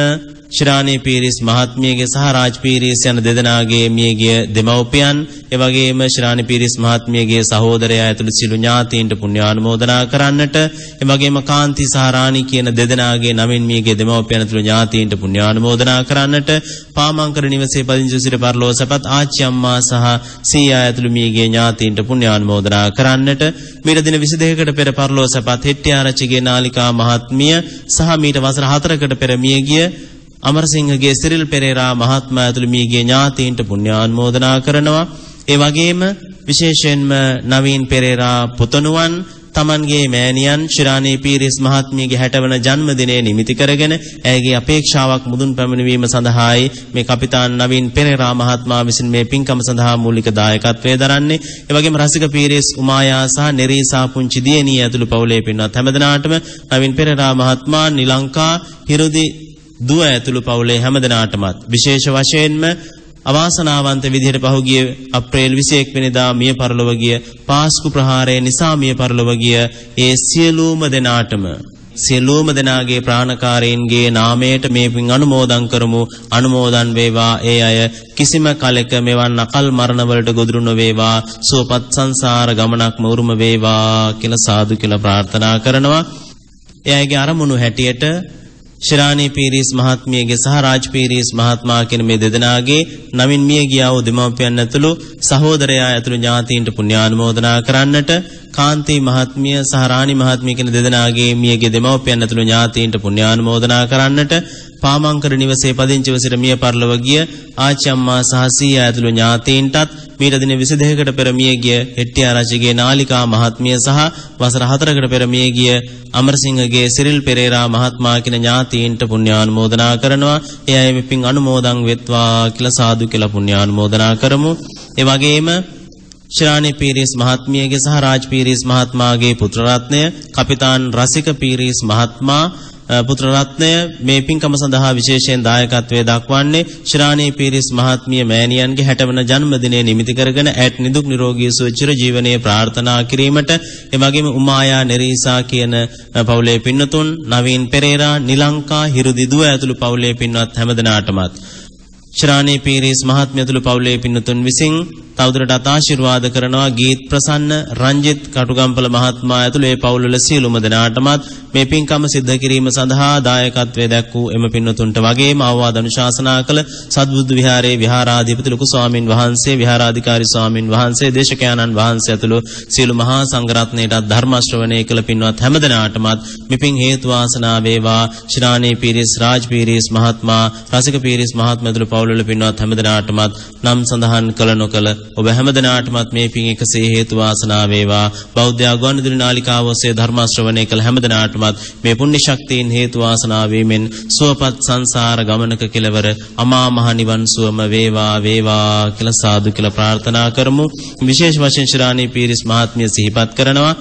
ශිරාණී පීරිස් මහත්මියගේ සහ රාජ් පීරිස් යන දෙදෙනාගේ මියගිය දෙමව්පියන් ඒ වගේම ශිරාණී පීරිස් මහත්මියගේ සහෝදරයා ඇතුළු සිළු ඥාතීන්ට පුණ්‍යානුමෝදනා කරන්නට ඒ වගේම කාන්ති සහ රාණි කියන දෙදෙනාගේ නමින් මියගේ දෙමව්පියන් ඇතුළු ඥාතීන්ට පුණ්‍යානුමෝදනා කරන්නට පාමංකර නිවසේ පදිංචි සිට පරලෝසපත් ආච්චි අම්මා සහ සීයා ඇතුළු මියගේ ඥාතීන්ට පුණ්‍යානුමෝදනා කරන්නට මීට දින 22කට පෙර පරලෝසපත් හෙට්ටිආරච්චිගේ නාලිකා මහත්මිය සහ මීට වසර 4කට පෙර මියගිය අමරසිංහගේ සිරිල් පෙරේරා මහත්මයා ඇතුළු මියගේ ඥාතීන්ට පුණ්‍යානුමෝදනා කරනවා. ඒ වගේම විශේෂයෙන්ම නවීන් පෙරේරා පුතණුවන් තමන්ගේ මෑණියන් ශිරාණී පීරිස් මහත්මියගේ 60 වන ජන්මදිනය නිමිති කරගෙන ඇයගේ අපේක්ෂාවක් මුදුන් පැමිණවීම සඳහායි මේ කපිතාන් නවීන් පෙරේරා මහත්මයා විසින් මේ පින්කම සඳහා මූලික දායකත්වයේ දරන්නේ. ඒ වගේම රසික පීරිස් උමායා සහ නෙරීසා පුංචි දියණිය ඇතුළු පවුලේ පින්වත් හැමදෙනාටම නවීන් පෙරේරා මහත්මයා නිලංකා හිරුදි දුව ඇතුළු පවුලේ හැමදෙනාටමත් විශේෂ වශයෙන්ම අවාසනාවන්ත විදිහට පහුගිය අප්‍රේල් 21 වෙනිදා මිය පරලොව ගිය පාස්කු ප්‍රහාරය නිසා මිය පරලොව ගිය ඒ සියලුම දෙනාටම සියලුම දෙනාගේ ප්‍රාණකාරයින්ගේ නාමයට මේ පින් අනුමෝදන් කරමු. අනුමෝදන් වේවා. ඒ අය කිසිම කලෙක මෙවන් අකල් මරණ වලට ගොදුරු නොවේවා. සුවපත් සංසාර ගමනක්ම උරුම වේවා කියලා සාදු කියලා ප්‍රාර්ථනා කරනවා. එයාගේ අරමුණු හැටියට ශිරාණී පීරිස් මහත්මියගේ සහ රාජ් පීරිස් මහත්මයා කියන මේ දෙදෙනාගේ නවින් මිය ගියා වූ දෙමාපියන් ඇතුළු සහෝදරයා ඇතුළු ඥාතීන්ට පුණ්‍යානුමෝදනා කරන්නට කාන්ති මහත්මිය සහ රාණි මහත්මිය කියන දෙදෙනාගේ මියගේ දෙමාපියන් ඇතුළු ඥාතීන්ට පුණ්‍යානුමෝදනා කරන්නට පාමංකර නිවසේ පදිංචිව සිට මිය පරලොව ගිය ආච්චි අම්මා සහ සීයා ඇතුළු ඥාතීන්ටත් මීට දින 22කට පෙර මිය ගිය හෙට්ටිආරච්චිගේ නාලිකා මහත්මිය සහ වසර 4කට පෙර මිය ගිය අමරසිංහගේ සිරිල් පෙරේරා මහත්මයා කියන ඥාතීන්ට පුණ්‍යානුමෝදනා කරනවා. ඒ අය මෙපින් අනුමෝදන් වෙත්වා කියලා සාදු කියලා පුණ්‍යානුමෝදනා කරමු. ඒ වගේම ශ්‍රාණි පීරිස් මහත්මියගේ සහ රාජ් පීරිස් මහත්මයාගේ පුත්‍ර රත්නය කපිතාන් රසික පීරිස් මහත්මයා පුත්‍ර රත්නය මේ පින්කම සඳහා විශේෂයෙන් දායකත්වයේ දක්වන්නේ ශ්‍රාණී පීරිස් මහත්මිය මෑණියන්ගේ 60 වන ජන්මදිනය නිමිති කරගෙන ඇත් නිදුක් නිරෝගී සුව චිර ජීවනයේ ප්‍රාර්ථනා කිරීමට එවැගේම උමායා නෙරීසා කියන පවුලේ පින්නතුන් නවීන් පෙරේරා නිලංකා හිරුදි දුව ඇතුළු පවුලේ පින්වත් හැමදෙනාටමත් ශ්‍රාණී පීරිස් මහත්මිය ඇතුළු පවුලේ පින්නතුන් විසින් තවදුරටත් ආශිර්වාද කරනවා. ගීත් ප්‍රසන්න රංජිත් කටුගම්පල මහත්මයා ඇතුළු ඒ පවුල්වල සියලුම දෙනාටමත් මේ පින්කම සිද්ධ කිරීම සඳහා දායකත්වයේ දැක් වූ එම පින්නතුන්ට වගේම අවවාද අනුශාසනා කළ සද්බුදු විහාරයේ විහාරාධිපති ලොකු ස්වාමින් වහන්සේ විහාරාධිකාරී ස්වාමින් වහන්සේ දේශකයන්න් වහන්සේ ඇතුළු සියලු මහා සංඝරත්නයටත් ධර්ම ශ්‍රවණය කළ පින්වත් හැමදෙනාටමත් මෙපින් හේතු වාසනා වේවා. ශ්‍රාණී පීරිස් රාජ් පීරිස් මහත්මයා රසික පීරිස් මහත්මයා ඇතුළු පවුල්වල පින්වත් හැමදෙනාටමත් නම් සඳහන් කළ නොකළ ඔබ හැමදෙනාටමත් මේ පින් එකසේ හේතු වාසනා වේවා. බෞද්ධ ආගමනුදුරි නාලිකාව ඔස්සේ ධර්ම ශ්‍රවණය කළ හැමදෙනාටමත් මේ පුණ්‍ය ශක්තියින් හේතු වාසනා වීමෙන් සුවපත් සංසාර ගමනක කෙලවර අමා මහ නිවන් සුවම වේවා වේවා කියලා සාදු කියලා ප්‍රාර්ථනා කරමු. විශේෂ වශයෙන් ශිරාණී පීරිස් මහත්මිය සිහිපත් කරනවා.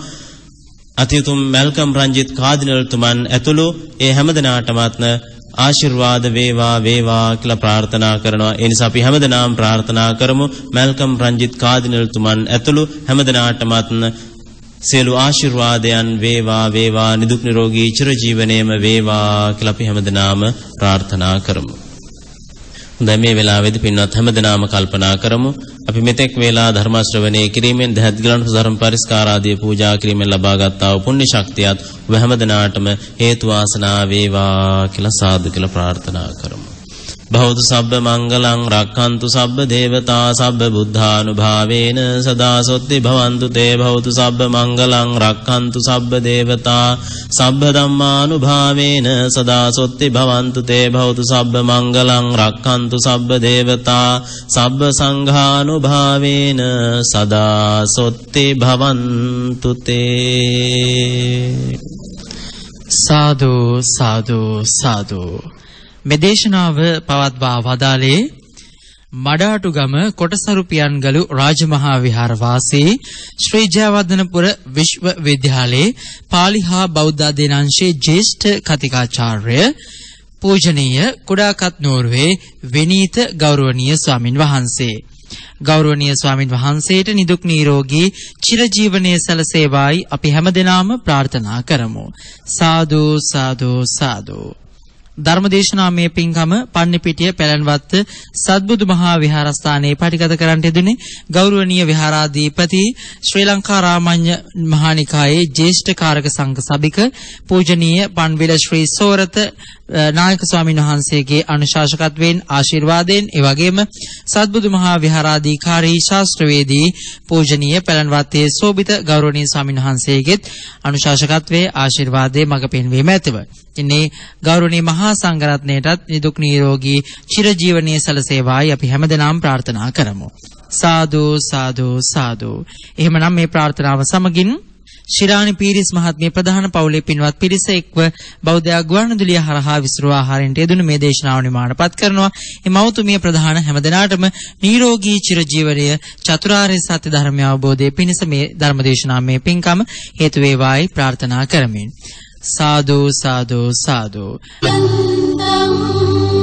අතිඋතුම් මල්කම් රංජිත් කාදිනල්තුමන් ඇතුළු ඒ හැමදෙනාටමත්න ආශිර්වාද වේවා වේවා කියලා ප්‍රාර්ථනා කරනවා. ඒ නිසා අපි හැමදෙනාම ප්‍රාර්ථනා කරමු මල්කම් රංජිත් කාදිනල්තුමන් ඇතුළු හැමදෙනාටමත් සියලු ආශිර්වාදයන් වේවා වේවා නිදුක් නිරෝගී චිරජීවනයේම වේවා කියලා අපි හැමදෙනාම ප්‍රාර්ථනා කරමු. හොඳයි මේ වෙලාවේදී පින්වත් හැමදෙනාම කල්පනා කරමු. අපි මෙතෙක් වේලා ධර්ම ශ්‍රවණය කිරීමෙන් දහත්ගලන් ධර්ම පරිස්කාර ආදී පූජා කිරීමෙන් ලබාගත්තා වූ පුණ්‍ය ශක්තියත් ඔබ හැමදෙනාටම හේතු වාසනා වේවා කියලා සාදු කියලා ප්‍රාර්ථනා කරමු. බෞද්ධ සබ්බ මංගලං රක්ඛන්තු සබ්බ දේවතා සබ්බ බුද්ධානුභාවේන සදාසොත්ති භවන්තු තේ බෞද්ධ සබ්බ මංගලං රක්ඛන්තු සබ්බ දේවතා සබ්බ ධම්මානුභාවේන සදාසොත්ති භවන්තු තේ බෞද්ධ සබ්බ මංගලං රක්ඛන්තු සබ්බ දේවතා සබ්බ සංඝානුභාවේන සදාසොත්ති භවන්තු තේ. සාදු සාදු සාදු. මේ දේශනාව පවත්වා වදාලේ මඩාටුගම කොටසරුපියන්ගලු රාජමහා විහාර වාසී ශ්‍රී ජයවර්ධනපුර විශ්වවිද්‍යාලයේ පාලි හා බෞද්ධ අධ්‍යනාංශයේ ජ්‍යෙෂ්ඨ කතිකාචාර්ය පූජනීය කුඩාකත් නෝර්වේ විනීත ගෞරවනීය ස්වාමින් වහන්සේ. ගෞරවනීය ස්වාමින් වහන්සේට නිදුක් නිරෝගී චිරජීවනයේ සැලසේවායි අපි හැමදෙනාම ප්‍රාර්ථනා කරමු. සාදු සාදු සාදු. ධර්මදේශනාමය පින්කම පන්නිපිටිය පැලන්වත්ත සද්බුදු මහා විහාරස්ථානයේ පටිගත කරන්නට යෙදුනේ ගෞරවනීය විහාරාධිපති ශ්‍රී ලංකා රාමඤ්ඤ මහානිකායේ ජ්‍යෙෂ්ඨ කාරක සංඝ සභික පූජනීය පන්විල ශ්‍රී සෝරත නායක ස්වාමීන් වහන්සේගේ අනුශාසකත්වයෙන් ආශිර්වාදයෙන් ඒ වගේම සද්බුදු මහා විහාරාධිකාරී ශාස්ත්‍රවේදී පූජනීය පැලන්වත්තේ සෝබිත ගෞරවනීය ස්වාමීන් වහන්සේගෙත් අනුශාසකත්වයේ ආශිර්වාදයේ මඟ පෙන්වීම ඇතව. ඉන්නේ ගෞරවනීය මහා සංඝරත්නයටත් නිදුක් නිරෝගී චිරජීවනයේ සලසේවායි අපි හැමදෙනාම ප්‍රාර්ථනා කරමු. සාදු සාදු සාදු. එහෙමනම් මේ ප්‍රාර්ථනාව සමගින් ශිරාණි පීරිස් මහත්මිය ප්‍රධාන පවුලේ පින්වත් පිරිස එක්ව බෞද්ධ ගුවන්විදුලිය හරහා විසිරුව ආහාරයෙන් යෙදුණු මේ දේශනාව නිමානපත් කරනවා. මේ මෞතුමිය ප්‍රධාන හැමදෙනාටම නිරෝගී චිරජීවනය චතුරාර්ය සත්‍ය ධර්මය අවබෝධයේ පිණිස මේ ධර්මදේශනාමය පින්කම හේතු වේවායි ප්‍රාර්ථනා කරමින් සාදු සාදු සාදු. යන්තම්